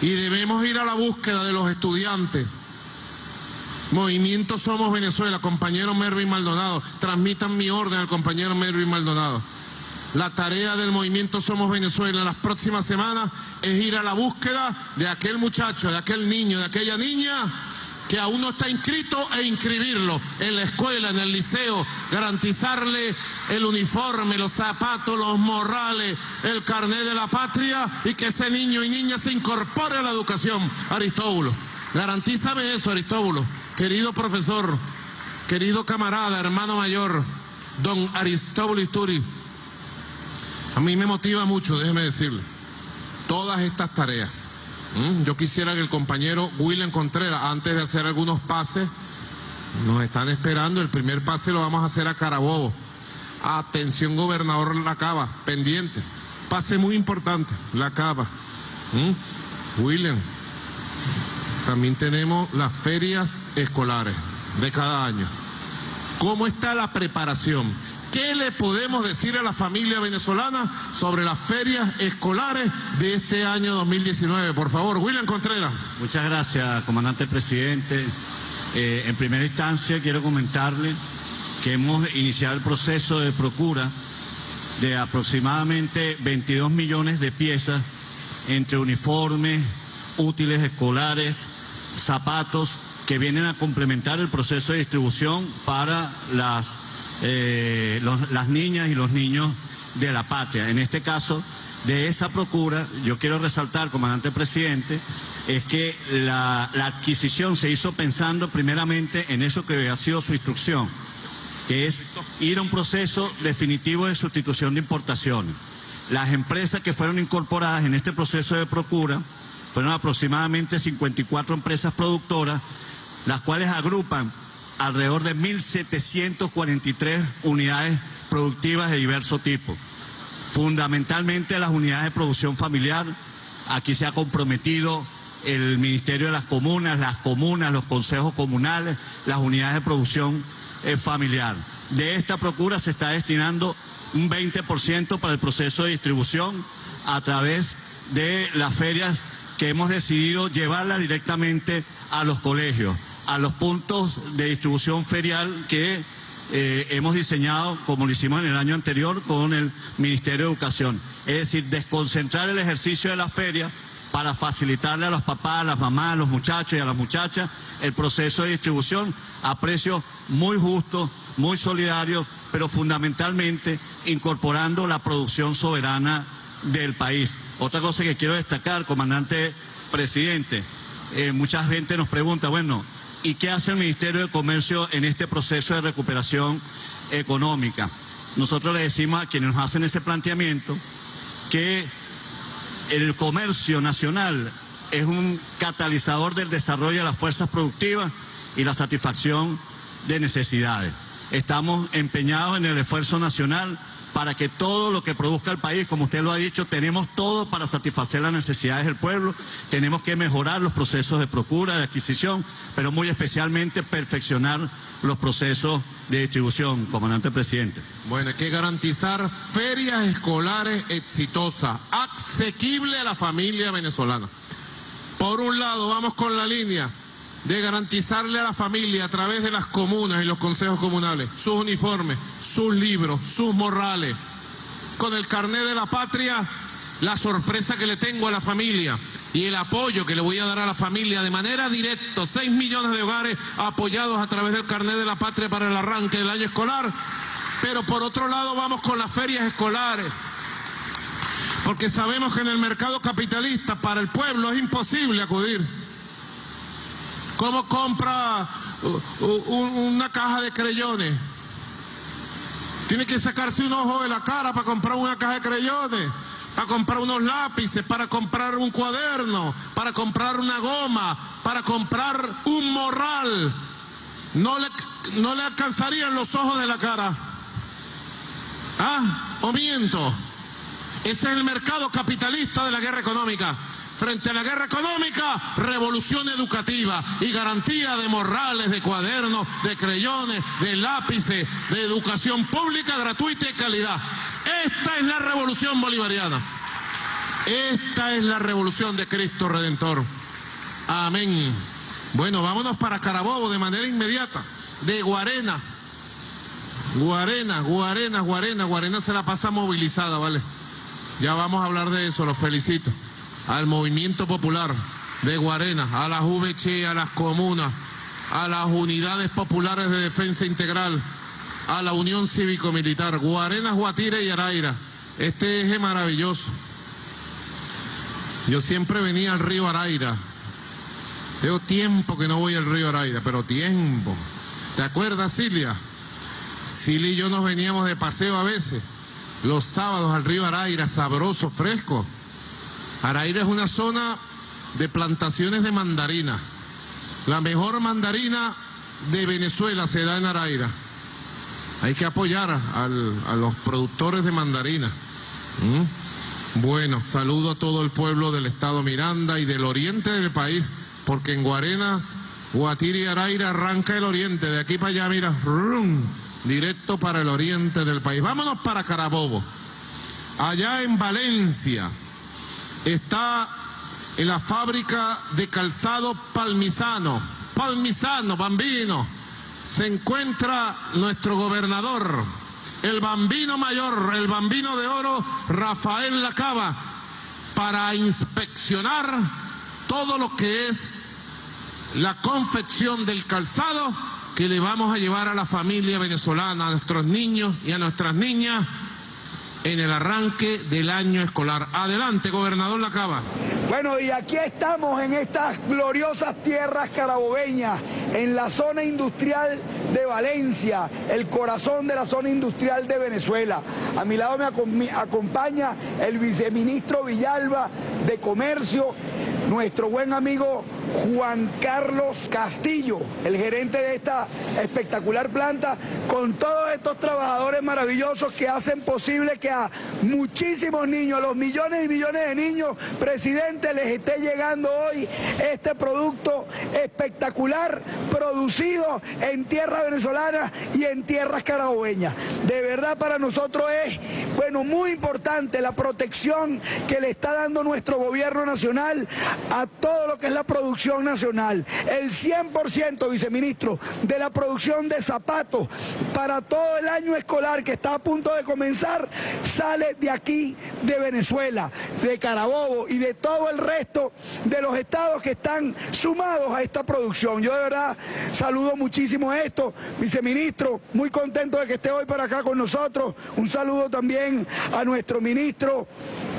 y debemos ir a la búsqueda de los estudiantes Movimiento Somos Venezuela, compañero Mervin Maldonado. Transmitan mi orden al compañero Mervin Maldonado. La tarea del movimiento Somos Venezuela en las próximas semanas es ir a la búsqueda de aquel muchacho, de aquel niño, de aquella niña que aún no está inscrito e inscribirlo en la escuela, en el liceo, garantizarle el uniforme, los zapatos, los morrales, el carnet de la patria y que ese niño y niña se incorpore a la educación. Aristóbulo, garantízame eso, Aristóbulo. Querido profesor, querido camarada, hermano mayor, don Aristóbulo Isturi, a mí me motiva mucho, déjeme decirle, todas estas tareas. ¿Mm? Yo quisiera que el compañero William Contreras, antes de hacer algunos pases, nos están esperando. El primer pase lo vamos a hacer a Carabobo. Atención, gobernador La Cava, pendiente. Pase muy importante, La Cava. ¿Mm? William, también tenemos las ferias escolares de cada año. ¿Cómo está la preparación? ¿Qué le podemos decir a la familia venezolana sobre las ferias escolares de este año 2019? Por favor, William Contreras. Muchas gracias, comandante presidente. Eh, en primera instancia quiero comentarle que hemos iniciado el proceso de procura de aproximadamente 22 millones de piezas entre uniformes, útiles escolares, zapatos que vienen a complementar el proceso de distribución para las, eh, las niñas y los niños de la patria. En este caso, de esa procura, yo quiero resaltar, comandante presidente, es que la, la, adquisición se hizo pensando primeramente en eso que ha sido su instrucción, que es ir a un proceso definitivo de sustitución de importaciones. Las empresas que fueron incorporadas en este proceso de procura fueron aproximadamente 54 empresas productoras, las cuales agrupan alrededor de 1.743 unidades productivas de diverso tipo. fundamentalmente las unidades de producción familiar. Aquí se ha comprometido el Ministerio de las Comunas, las comunas, los consejos comunales, las unidades de producción eh, familiar. De esta procura se está destinando un 20% para el proceso de distribución a través de las ferias que hemos decidido llevarla directamente a los colegios, a los puntos de distribución ferial que eh, hemos diseñado, como lo hicimos en el año anterior, con el Ministerio de Educación. Es decir, desconcentrar el ejercicio de la feria para facilitarle a los papás, a las mamás, a los muchachos y a las muchachas el proceso de distribución a precios muy justos, muy solidarios, pero fundamentalmente incorporando la producción soberana del país. Otra cosa que quiero destacar, comandante presidente, eh, mucha gente nos pregunta, bueno, ¿y qué hace el Ministerio de Comercio en este proceso de recuperación económica? Nosotros le decimos a quienes nos hacen ese planteamiento que el comercio nacional es un catalizador del desarrollo de las fuerzas productivas y la satisfacción de necesidades. Estamos empeñados en el esfuerzo nacional para que todo lo que produzca el país, como usted lo ha dicho, tenemos todo para satisfacer las necesidades del pueblo, tenemos que mejorar los procesos de procura, de adquisición, pero muy especialmente perfeccionar los procesos de distribución, comandante presidente. Bueno, hay que garantizar ferias escolares exitosas, asequibles a la familia venezolana. Por un lado, vamos con la línea de garantizarle a la familia a través de las comunas y los consejos comunales sus uniformes, sus libros, sus morrales. Con el carnet de la patria, la sorpresa que le tengo a la familia y el apoyo que le voy a dar a la familia de manera directa, 6 millones de hogares apoyados a través del carnet de la patria para el arranque del año escolar. Pero por otro lado vamos con las ferias escolares. Porque sabemos que en el mercado capitalista para el pueblo es imposible acudir. ¿Cómo compra una caja de creyones? Tiene que sacarse un ojo de la cara para comprar una caja de creyones, para comprar unos lápices, para comprar un cuaderno, para comprar una goma, para comprar un morral. No le, no le alcanzarían los ojos de la cara. ¿Ah? ¿O miento? Ese es el mercado capitalista de la guerra económica. Frente a la guerra económica, revolución educativa y garantía de morrales, de cuadernos, de creyones, de lápices, de educación pública gratuita y calidad. Esta es la revolución bolivariana. Esta es la revolución de Cristo Redentor. Amén. Bueno, vámonos para Carabobo de manera inmediata, de Guarena. Guarena, Guarena, Guarena, Guarena se la pasa movilizada, ¿vale? Ya vamos a hablar de eso, los felicito al movimiento popular de Guarena, a las VC, a las comunas, a las unidades populares de defensa integral, a la Unión Cívico-Militar, Guarena, Guatire y Araira. Este eje maravilloso. Yo siempre venía al río Araira. Tengo tiempo que no voy al río Araira, pero tiempo. ¿Te acuerdas, Silvia? Silvia y yo nos veníamos de paseo a veces, los sábados al río Araira, sabroso, fresco. Araira es una zona de plantaciones de mandarina. La mejor mandarina de Venezuela se da en Araira. Hay que apoyar a los productores de mandarina. ¿Mm? Bueno, saludo a todo el pueblo del estado Miranda y del oriente del país, porque en Guarenas, Guatiri y Araira arranca el oriente. De aquí para allá, mira, directo para el oriente del país. Vámonos para Carabobo. Allá en Valencia está en la fábrica de calzado Palmisano. Palmisano, bambino. Se encuentra nuestro gobernador, el bambino mayor, el bambino de oro, Rafael Lacaba, para inspeccionar todo lo que es la confección del calzado que le vamos a llevar a la familia venezolana, a nuestros niños y a nuestras niñas en el arranque del año escolar. Adelante, gobernador Lacaba. Bueno, y aquí estamos en estas gloriosas tierras carabobeñas, en la zona industrial de Valencia, el corazón de la zona industrial de Venezuela. A mi lado me acompaña el viceministro Villalba de Comercio, nuestro buen amigo Juan Carlos Castillo, el gerente de esta espectacular planta, con todos estos trabajadores maravillosos que hacen posible que a muchísimos niños, a los millones y millones de niños, presidente, les esté llegando hoy este producto espectacular producido en tierra venezolana y en tierras carabobeñas. De verdad para nosotros es, bueno, muy importante la protección que le está dando nuestro gobierno nacional a todo lo que es la producción nacional. El 100%, viceministro, de la producción de zapatos para todo el año escolar que está a punto de comenzar sale de aquí, de Venezuela, de Carabobo y de todo el resto de los estados que están sumados a esta producción. Yo de verdad saludo muchísimo esto, viceministro, muy contento de que esté hoy para acá con nosotros. Un saludo también a nuestro ministro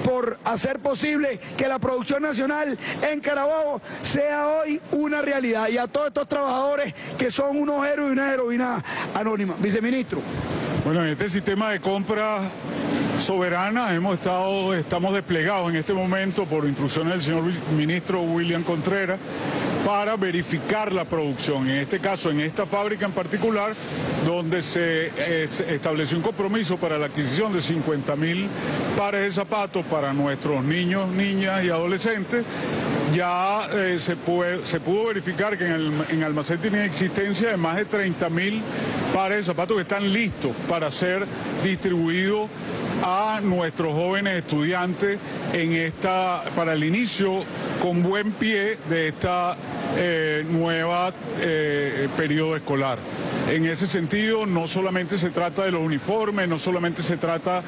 por hacer posible que la producción nacional en Carabobo sea hoy una realidad. Y a todos estos trabajadores que son unos héroes y una heroína anónima. Viceministro. Bueno, en este sistema de compra soberana hemos estado, estamos desplegados en este momento por instrucciones del señor ministro William Contreras para verificar la producción. En este caso, en esta fábrica en particular, donde se, eh, estableció un compromiso para la adquisición de 50 mil pares de zapatos para nuestros niños, niñas y adolescentes, ya eh, se, se, pudo verificar que en el en almacén tiene existencia de más de 30 mil pares de zapatos que están listos para ser distribuidos a nuestros jóvenes estudiantes en esta, para el inicio con buen pie de esta eh, nueva eh, periodo escolar. En ese sentido, no solamente se trata de los uniformes, no solamente se trata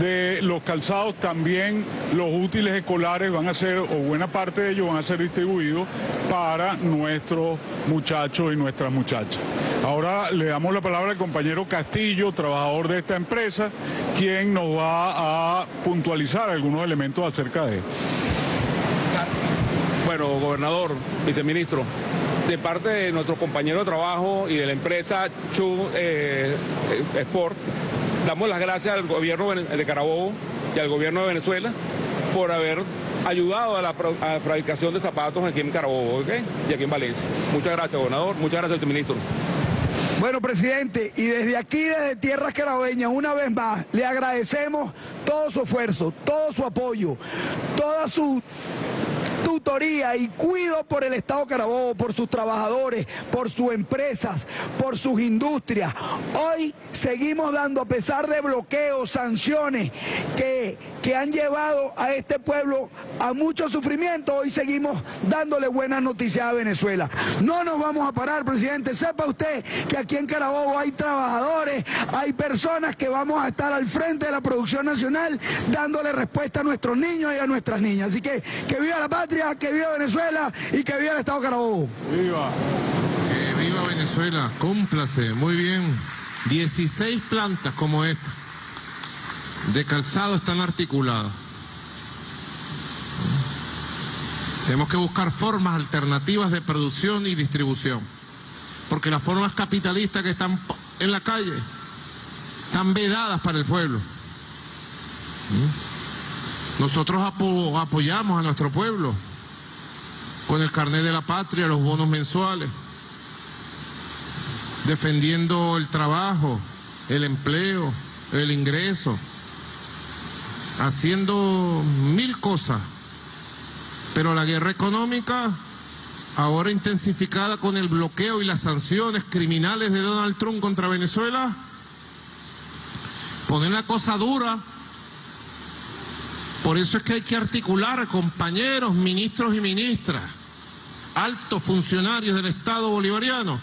de los calzados, también los útiles escolares van a ser, o buena parte de ellos van a ser distribuidos para nuestros muchachos y nuestras muchachas. Ahora le damos la palabra al compañero Castillo, trabajador de esta empresa, quien nos va a puntualizar algunos elementos acerca de esto. Bueno, gobernador, viceministro, de parte de nuestro compañero de trabajo y de la empresa Chu eh, Sport, damos las gracias al gobierno de Carabobo y al gobierno de Venezuela por haber ayudado a la, fabricación de zapatos aquí en Carabobo y aquí en Valencia. Muchas gracias, gobernador. Muchas gracias, viceministro. Bueno, presidente, y desde aquí, desde Tierras Carabeñas, una vez más, le agradecemos todo su esfuerzo, todo su apoyo, toda su tutoría y cuido por el Estado Carabobo, por sus trabajadores, por sus empresas, por sus industrias. Hoy seguimos dando, a pesar de bloqueos, sanciones que, que han llevado a este pueblo a mucho sufrimiento, hoy seguimos dándole buenas noticias a Venezuela. No nos vamos a parar, presidente. Sepa usted que aquí en Carabobo hay trabajadores, hay personas que vamos a estar al frente de la producción nacional dándole respuesta a nuestros niños y a nuestras niñas. Así que que viva la patria que viva Venezuela y que viva el Estado Carabobo. Viva. Que viva Venezuela, cúmplase, muy bien. 16 plantas como esta de calzado están articuladas. Tenemos que buscar formas alternativas de producción y distribución, porque las formas capitalistas que están en la calle están vedadas para el pueblo. Nosotros apoyamos a nuestro pueblo con el carnet de la patria, los bonos mensuales, defendiendo el trabajo, el empleo, el ingreso, haciendo mil cosas. Pero la guerra económica, ahora intensificada con el bloqueo y las sanciones criminales de Donald Trump contra Venezuela, pone la cosa dura. Por eso es que hay que articular, compañeros, ministros y ministras, altos funcionarios del Estado bolivariano,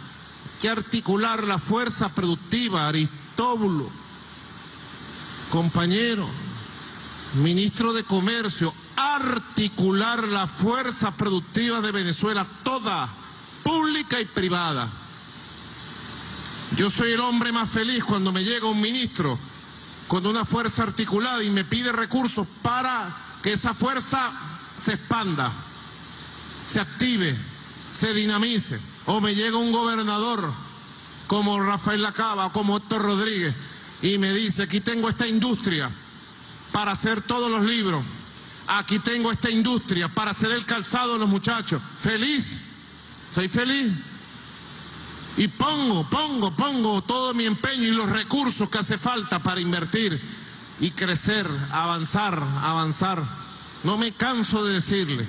que articular la fuerza productiva, Aristóbulo, compañero, ministro de Comercio, articular la fuerza productiva de Venezuela, toda, pública y privada. Yo soy el hombre más feliz cuando me llega un ministro con una fuerza articulada y me pide recursos para que esa fuerza se expanda se active, se dinamice. O me llega un gobernador como Rafael Lacaba, como Héctor Rodríguez, y me dice, aquí tengo esta industria para hacer todos los libros, Aquí tengo esta industria para hacer el calzado de los muchachos. Feliz, soy feliz. Y pongo, pongo, pongo todo mi empeño y los recursos que hace falta para invertir y crecer, avanzar, avanzar. No me canso de decirle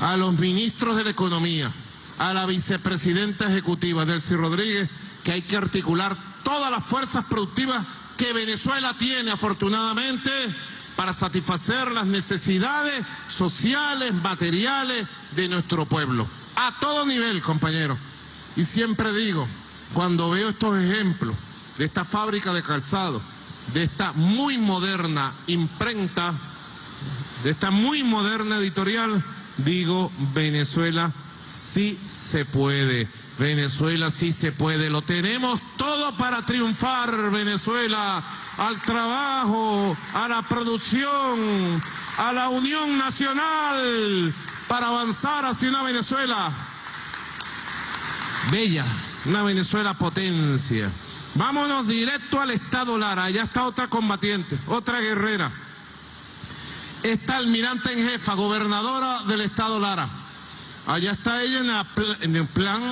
a los ministros de la Economía, a la vicepresidenta ejecutiva Delcy Rodríguez, que hay que articular todas las fuerzas productivas que Venezuela tiene, afortunadamente, para satisfacer las necesidades sociales, materiales de nuestro pueblo. A todo nivel, compañeros. Y siempre digo, cuando veo estos ejemplos de esta fábrica de calzado, de esta muy moderna imprenta, de esta muy moderna editorial, digo, Venezuela sí se puede. Venezuela sí se puede. Lo tenemos todo para triunfar, Venezuela. Al trabajo, a la producción, a la unión nacional, para avanzar hacia una Venezuela bella, una Venezuela potencia. Vámonos directo al Estado Lara. Allá está otra combatiente, otra guerrera. Está almirante en jefa, gobernadora del Estado Lara. Allá está ella en, el plan.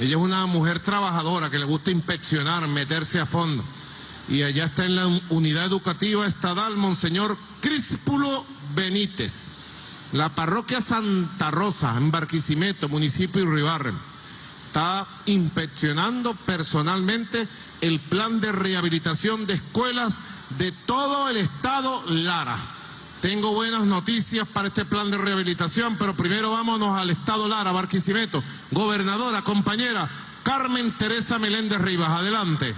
Ella es una mujer trabajadora que le gusta inspeccionar, meterse a fondo. Y allá está en la unidad educativa estatal Monseñor Críspulo Benítez. La parroquia Santa Rosa, en Barquisimeto, municipio de Ribarren está inspeccionando personalmente el plan de rehabilitación de escuelas de todo el estado Lara. Tengo buenas noticias para este plan de rehabilitación, pero primero vámonos al estado Lara, Barquisimeto. Gobernadora, compañera, Carmen Teresa Meléndez Rivas, adelante.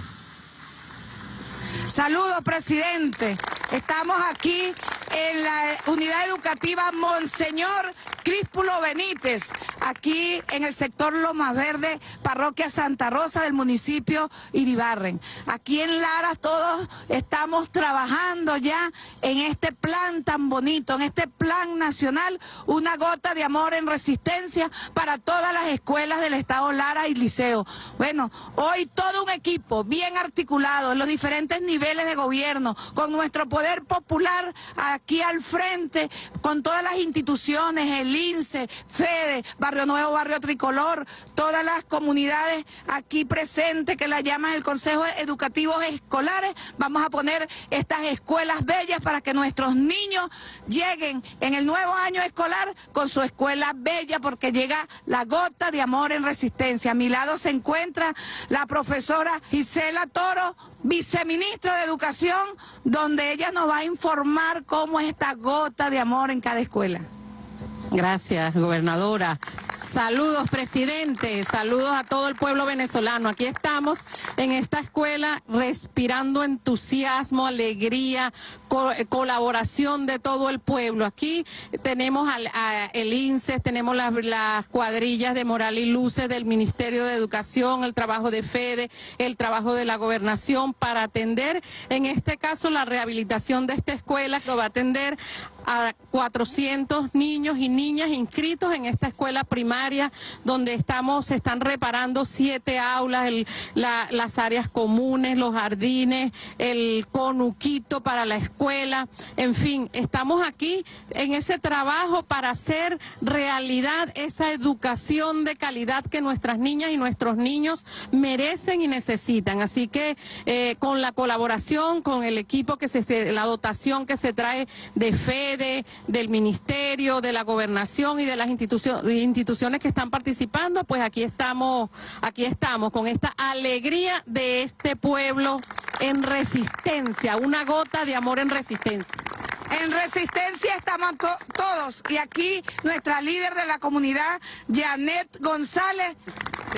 Saludos, presidente. Estamos aquí en la unidad educativa Monseñor Críspulo Benítez, aquí en el sector Lomas Verde, parroquia Santa Rosa del municipio Iribarren. Aquí en Lara todos estamos trabajando ya en este plan tan bonito, en este plan nacional, una gota de amor en resistencia para todas las escuelas del estado Lara y Liceo. Bueno, hoy todo un equipo bien articulado en los diferentes niveles de gobierno, con nuestro poder popular aquí al frente, con todas las instituciones, el INSE, FEDE, Barrio Nuevo, Barrio Tricolor, todas las comunidades aquí presentes que la llaman el Consejo Educativo Escolares, vamos a poner estas escuelas bellas para que nuestros niños lleguen en el nuevo año escolar con su escuela bella porque llega la gota de amor en resistencia. A mi lado se encuentra la profesora Gisela Toro, viceministra de Educación, donde ella nos va a informar cómo es esta gota de amor en cada escuela. Gracias, gobernadora. Saludos, presidente. Saludos a todo el pueblo venezolano. Aquí estamos en esta escuela respirando entusiasmo, alegría, colaboración de todo el pueblo. Aquí tenemos al, el INSE, tenemos las, las cuadrillas de Moral y Luces del Ministerio de Educación, el trabajo de FEDE, el trabajo de la gobernación para atender, en este caso, la rehabilitación de esta escuela que va a atender a 400 niños y niñas inscritos en esta escuela primaria donde estamos, se están reparando siete aulas, las áreas comunes, los jardines, el conuquito para la escuela, en fin, estamos aquí en ese trabajo para hacer realidad esa educación de calidad que nuestras niñas y nuestros niños merecen y necesitan. Así que eh, con la colaboración, con el equipo que se, la dotación que se trae de del ministerio, de la gobernación y de las instituciones que están participando, pues aquí estamos, aquí estamos con esta alegría de este pueblo en resistencia, una gota de amor en resistencia. En resistencia estamos todos y aquí nuestra líder de la comunidad, Janet González.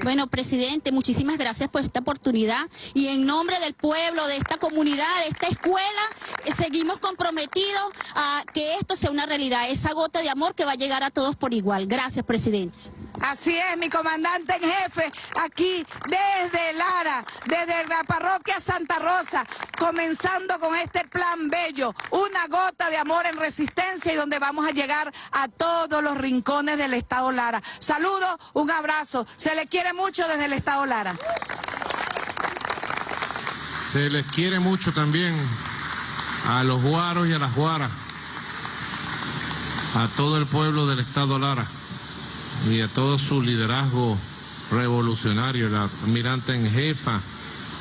Bueno, presidente, muchísimas gracias por esta oportunidad y en nombre del pueblo, de esta comunidad, de esta escuela, eh, seguimos comprometidos a que esto sea una realidad, esa gota de amor que va a llegar a todos por igual. Gracias, presidente. Así es, mi comandante en jefe, aquí desde Lara, desde la parroquia Santa Rosa, comenzando con este plan bello, una gota de amor en resistencia y donde vamos a llegar a todos los rincones del Estado Lara. Saludos, un abrazo, se les quiere mucho desde el Estado Lara. Se les quiere mucho también a los guaros y a las guaras a todo el pueblo del Estado Lara y a todo su liderazgo revolucionario, la almirante en jefa,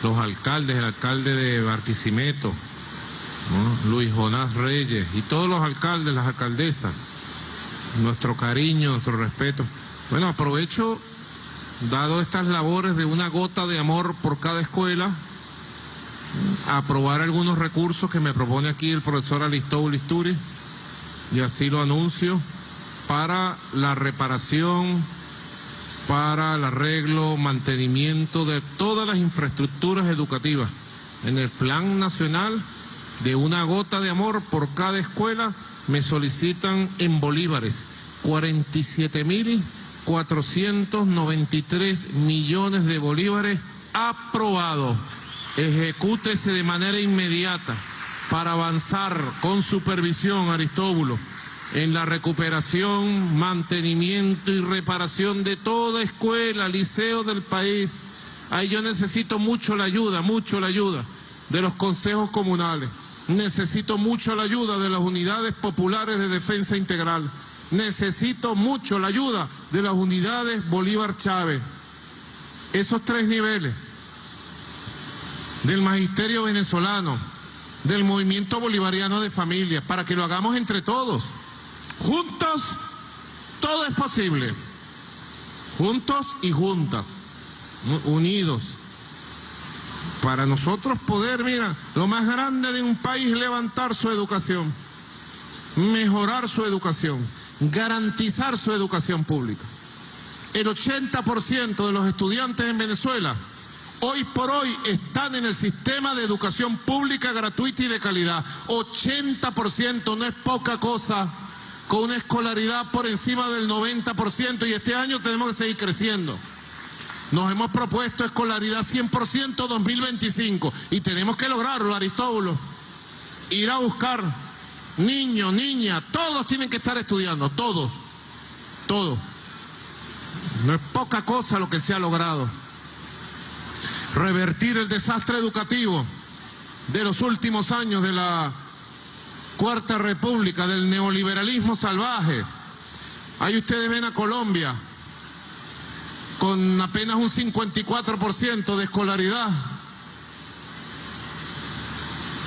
los alcaldes, el alcalde de Barquisimeto, Luis Jonás Reyes y todos los alcaldes, las alcaldesas, nuestro cariño, nuestro respeto. Bueno, aprovecho, dado estas labores de una gota de amor por cada escuela, a aprobar algunos recursos que me propone aquí el profesor Aristóbulo Listuri, y así lo anuncio, para la reparación, para el arreglo, mantenimiento de todas las infraestructuras educativas en el plan nacional de una gota de amor por cada escuela me solicitan en bolívares 47.493 millones de bolívares aprobados. Ejecútese de manera inmediata para avanzar con supervisión, Aristóbulo, en la recuperación, mantenimiento y reparación de toda escuela, liceo del país. Ahí yo necesito mucho la ayuda, mucho la ayuda de los consejos comunales. Necesito mucho la ayuda de las unidades populares de defensa integral. Necesito mucho la ayuda de las unidades Bolívar Chávez. Esos tres niveles del magisterio venezolano, del movimiento bolivariano de familia, para que lo hagamos entre todos. Juntos, todo es posible. Juntos y juntas, unidos para nosotros poder, mira, lo más grande de un país levantar su educación, mejorar su educación, garantizar su educación pública. El 80% de los estudiantes en Venezuela hoy por hoy están en el sistema de educación pública gratuita y de calidad. 80% no es poca cosa, con una escolaridad por encima del 90% y este año tenemos que seguir creciendo. Nos hemos propuesto escolaridad 100% 2025 y tenemos que lograrlo, Aristóbulo. Ir a buscar niños, niñas, todos tienen que estar estudiando, todos, todos. No es poca cosa lo que se ha logrado. Revertir el desastre educativo de los últimos años de la Cuarta República, del neoliberalismo salvaje. Ahí ustedes ven a Colombia, con apenas un 54% de escolaridad.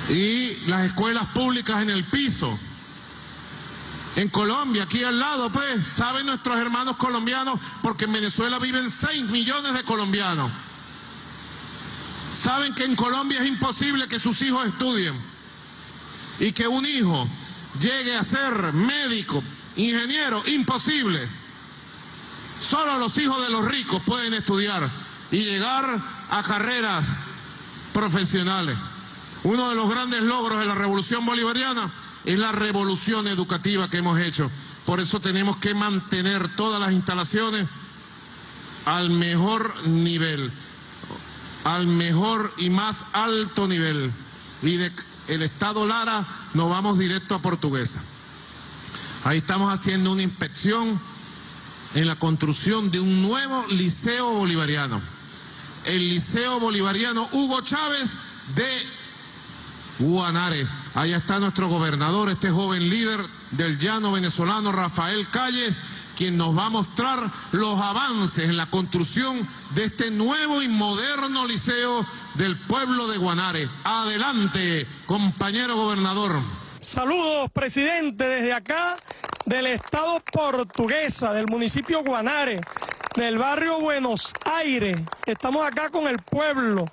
Y las escuelas públicas en el piso. En Colombia, aquí al lado, pues, saben nuestros hermanos colombianos, porque en Venezuela viven 6 millones de colombianos. Saben que en Colombia es imposible que sus hijos estudien y que un hijo llegue a ser médico, ingeniero, imposible. Solo los hijos de los ricos pueden estudiar y llegar a carreras profesionales. Uno de los grandes logros de la revolución bolivariana es la revolución educativa que hemos hecho. Por eso tenemos que mantener todas las instalaciones al mejor nivel, al mejor y más alto nivel. El Estado Lara nos vamos directo a Portuguesa. Ahí estamos haciendo una inspección en la construcción de un nuevo liceo bolivariano. El Liceo Bolivariano Hugo Chávez de Guanare. Allá está nuestro gobernador, este joven líder del llano venezolano, Rafael Calles, quien nos va a mostrar los avances en la construcción de este nuevo y moderno liceo del pueblo de Guanare. Adelante, compañero gobernador. Saludos, presidente, desde acá del estado portuguesa, del municipio Guanare, del barrio Buenos Aires. Estamos acá con el pueblo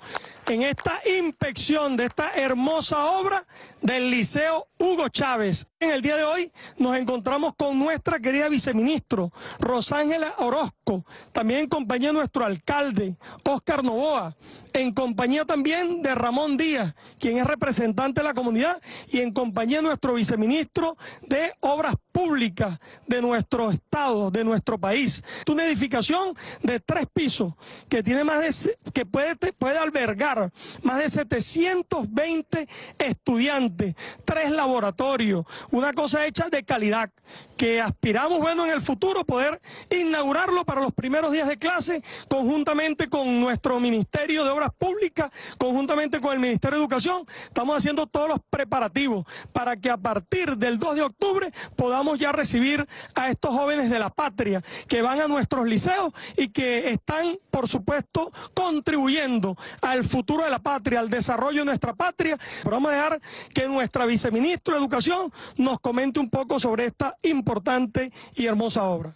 en esta inspección de esta hermosa obra del Liceo Hugo Chávez. En el día de hoy nos encontramos con nuestra querida viceministro Rosángela Orozco, también en compañía de nuestro alcalde Óscar Novoa, en compañía también de Ramón Díaz, quien es representante de la comunidad, y en compañía de nuestro viceministro de Obras Públicas de nuestro estado, de nuestro país. Una edificación de tres pisos que tiene más de que puede albergar más de 720 estudiantes, tres laboratorios, una cosa hecha de calidad que aspiramos, bueno, en el futuro poder inaugurarlo para los primeros días de clase conjuntamente con nuestro Ministerio de Obras Públicas, conjuntamente con el Ministerio de Educación. Estamos haciendo todos los preparativos para que a partir del 2 de octubre podamos ya recibir a estos jóvenes de la patria que van a nuestros liceos y que están, por supuesto, contribuyendo al futuro de la patria, al desarrollo de nuestra patria. Pero vamos a dejar que nuestra viceministra de Educación nos comente un poco sobre esta importante y hermosa obra.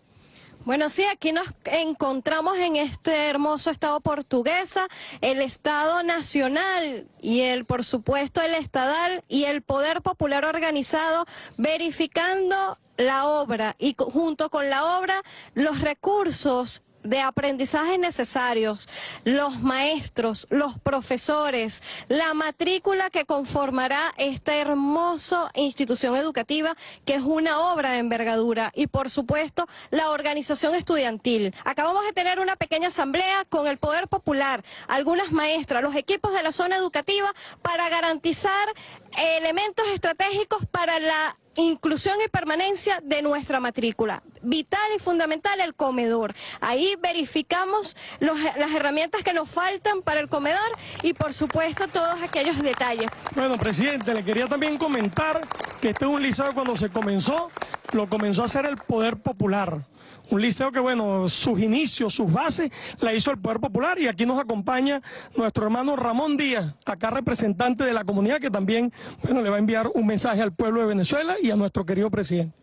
Bueno, sí, aquí nos encontramos en este hermoso estado portuguesa, el Estado Nacional y el, por supuesto, el Estadal y el Poder Popular Organizado verificando la obra y junto con la obra los recursos de aprendizaje necesarios, los maestros, los profesores, la matrícula que conformará esta hermosa institución educativa que es una obra de envergadura y por supuesto la organización estudiantil. Acabamos de tener una pequeña asamblea con el Poder Popular, algunas maestras, los equipos de la zona educativa para garantizar elementos estratégicos para la inclusión y permanencia de nuestra matrícula. Vital y fundamental el comedor. Ahí verificamos las herramientas que nos faltan para el comedor y por supuesto todos aquellos detalles. Bueno, presidente, le quería también comentar que este es un liceo cuando se comenzó, lo comenzó a hacer el poder popular. Un liceo que, bueno, sus inicios, sus bases, la hizo el Poder Popular y aquí nos acompaña nuestro hermano Ramón Díaz, acá representante de la comunidad, que también, bueno, le va a enviar un mensaje al pueblo de Venezuela y a nuestro querido presidente.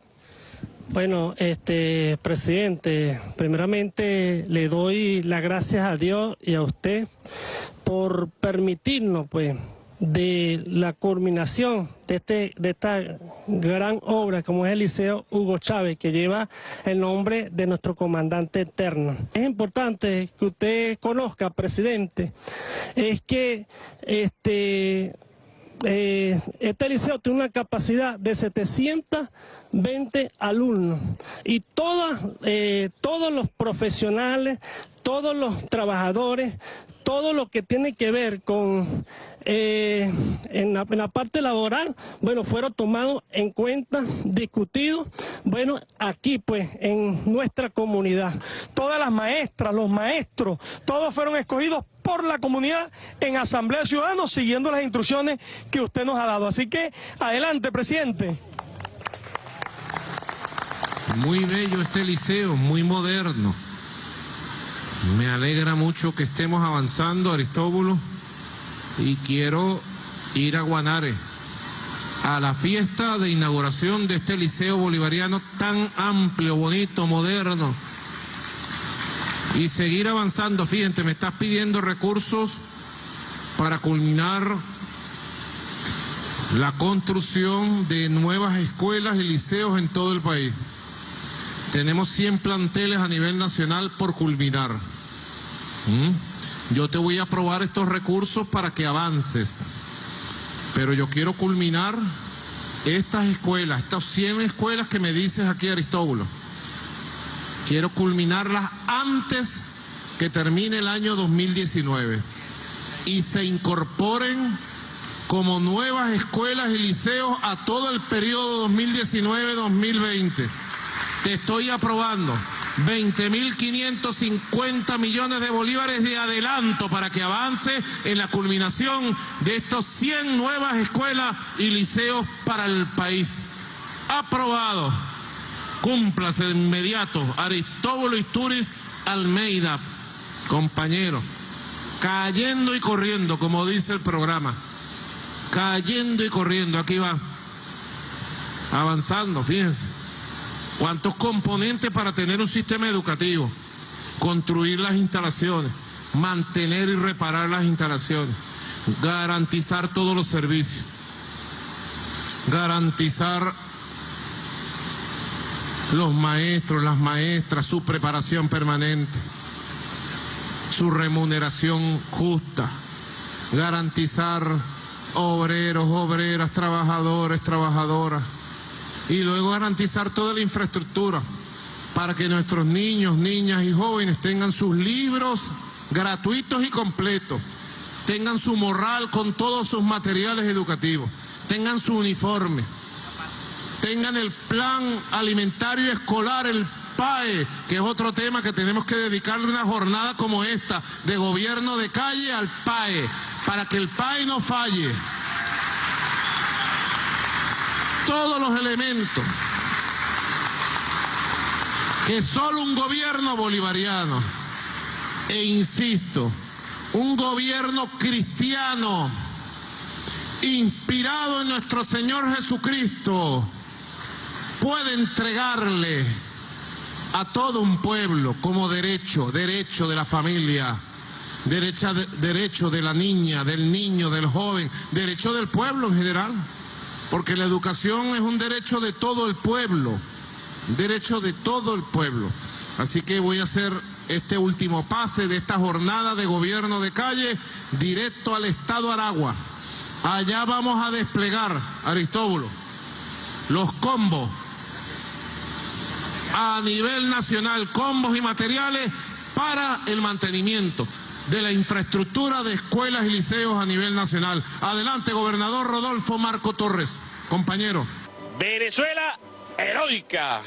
Bueno, este presidente, primeramente le doy las gracias a Dios y a usted por permitirnos, pues, de la culminación de, este, de esta gran obra como es el Liceo Hugo Chávez, que lleva el nombre de nuestro comandante eterno. Es importante que usted conozca, presidente, es que este, eh, este liceo tiene una capacidad de 720 alumnos y eh, todos los profesionales, todos los trabajadores, todo lo que tiene que ver con eh, en, la, parte laboral, bueno, fueron tomados en cuenta, discutidos, bueno, aquí pues en nuestra comunidad. Todas las maestras, los maestros, todos fueron escogidos por la comunidad en Asamblea de Ciudadanos siguiendo las instrucciones que usted nos ha dado. Así que adelante, presidente. Muy bello este liceo, muy moderno. Me alegra mucho que estemos avanzando, Aristóbulo y quiero ir a Guanare a la fiesta de inauguración de este liceo bolivariano tan amplio, bonito, moderno y seguir avanzando. Fíjate, me estás pidiendo recursos para culminar la construcción de nuevas escuelas y liceos en todo el país. Tenemos 100 planteles a nivel nacional por culminar. ¿Mm? Yo te voy a aprobar estos recursos para que avances. Pero yo quiero culminar estas escuelas, estas 100 escuelas que me dices aquí, Aristóbulo. Quiero culminarlas antes que termine el año 2019 y se incorporen como nuevas escuelas y liceos a todo el periodo 2019-2020. Te estoy aprobando 20.550 millones de bolívares de adelanto para que avance en la culminación de estos 100 nuevas escuelas y liceos para el país. Aprobado. Cúmplase de inmediato. Aristóbulo Isturiz Almeida, compañero. Cayendo y corriendo, como dice el programa. Cayendo y corriendo. Aquí va. Avanzando, fíjense. ¿Cuántos componentes para tener un sistema educativo? Construir las instalaciones, mantener y reparar las instalaciones, garantizar todos los servicios, garantizar los maestros, las maestras, su preparación permanente, su remuneración justa, garantizar obreros, obreras, trabajadores, trabajadoras y luego garantizar toda la infraestructura para que nuestros niños, niñas y jóvenes tengan sus libros gratuitos y completos, tengan su morral con todos sus materiales educativos, tengan su uniforme, tengan el plan alimentario escolar, el PAE, que es otro tema que tenemos que dedicarle una jornada como esta, de gobierno de calle al PAE, para que el PAE no falle. Todos los elementos que solo un gobierno bolivariano, e insisto, un gobierno cristiano, inspirado en nuestro Señor Jesucristo, puede entregarle a todo un pueblo como derecho, derecho de la familia, derecho de la niña, del niño, del joven, derecho del pueblo en general, porque la educación es un derecho de todo el pueblo, derecho de todo el pueblo. Así que voy a hacer este último pase de esta jornada de gobierno de calle directo al Estado Aragua. Allá vamos a desplegar, Aristóbulo, los combos a nivel nacional, combos y materiales para el mantenimiento de la infraestructura de escuelas y liceos a nivel nacional. Adelante, gobernador Rodolfo Marco Torres, compañero. Venezuela heroica.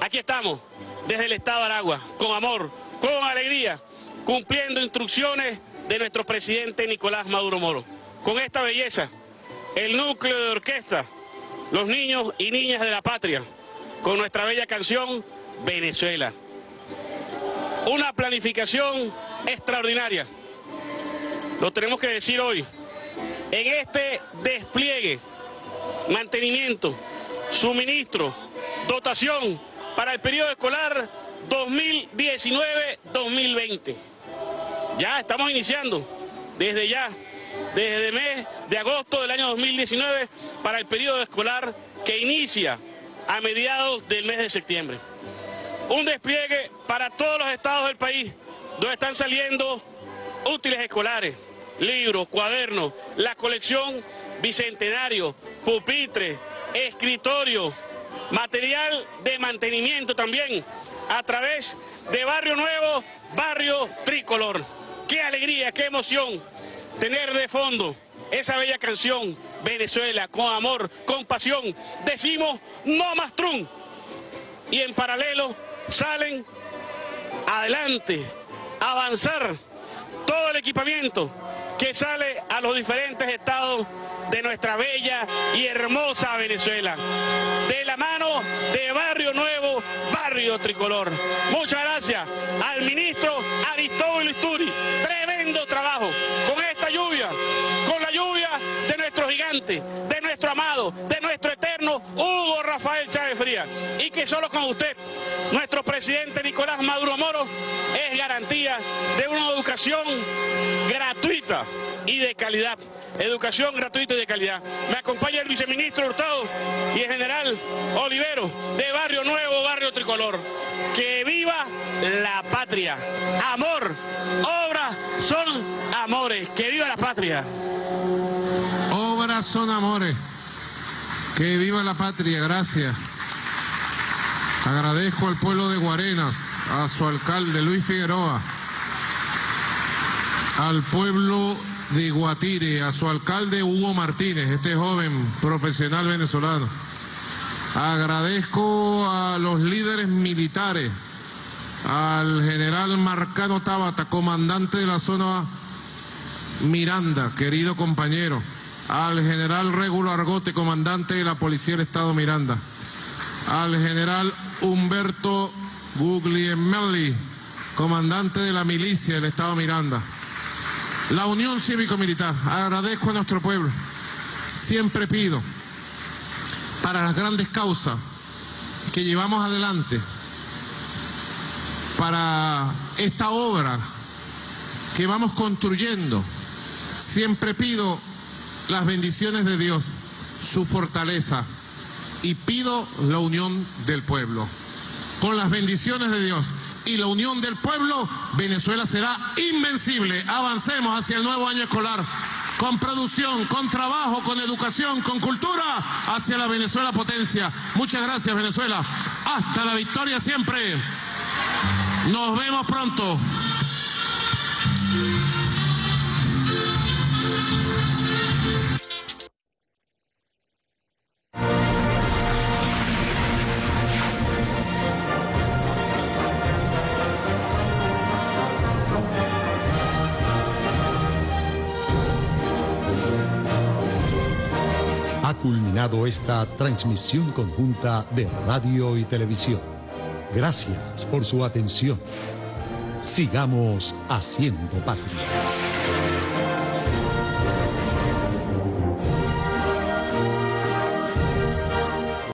Aquí estamos, desde el Estado de Aragua, con amor, con alegría, cumpliendo instrucciones de nuestro presidente Nicolás Maduro Moro. Con esta belleza, el núcleo de orquesta, los niños y niñas de la patria, con nuestra bella canción Venezuela. Una planificación extraordinaria. Lo tenemos que decir hoy. En este despliegue, mantenimiento, suministro, dotación para el periodo escolar 2019-2020. Ya estamos iniciando, desde ya, desde el mes de agosto del año 2019 para el periodo escolar que inicia a mediados del mes de septiembre. Un despliegue para todos los estados del país, donde están saliendo útiles escolares, libros, cuadernos, la colección bicentenario, pupitre, escritorio, material de mantenimiento también, a través de Barrio Nuevo, Barrio Tricolor. Qué alegría, qué emoción tener de fondo esa bella canción, Venezuela, con amor, con pasión. Decimos no más Trump. Y en paralelo salen adelante, avanzar todo el equipamiento que sale a los diferentes estados de nuestra bella y hermosa Venezuela. De la mano de Barrio Nuevo, Barrio Tricolor. Muchas gracias al ministro Aristóbulo Isturi. Tremendo trabajo de nuestro amado, de nuestro eterno Hugo Rafael Chávez Frías. Y que solo con usted, nuestro presidente Nicolás Maduro Moro, es garantía de una educación gratuita y de calidad. Educación gratuita y de calidad. Me acompaña el viceministro Hurtado y el general Olivero de Barrio Nuevo, Barrio Tricolor. Que viva la patria. Amor, obras son amores. Que viva la patria. Son amores. Que viva la patria. Gracias. Agradezco al pueblo de Guarenas, a su alcalde Luis Figueroa, al pueblo de Guatire, a su alcalde Hugo Martínez, este joven profesional venezolano. Agradezco a los líderes militares, al general Marcano Tabata, comandante de la zona Miranda, querido compañero, al general Regulo Argote, comandante de la Policía del Estado Miranda, al general Humberto Guglielmelli, comandante de la milicia del Estado Miranda. La Unión Cívico-Militar, agradezco a nuestro pueblo. Siempre pido para las grandes causas que llevamos adelante, para esta obra que vamos construyendo, siempre pido las bendiciones de Dios, su fortaleza y pido la unión del pueblo. Con las bendiciones de Dios y la unión del pueblo, Venezuela será invencible. Avancemos hacia el nuevo año escolar con producción, con trabajo, con educación, con cultura, hacia la Venezuela potencia. Muchas gracias Venezuela. Hasta la victoria siempre. Nos vemos pronto. Esta transmisión conjunta de radio y televisión. Gracias por su atención. Sigamos haciendo patria.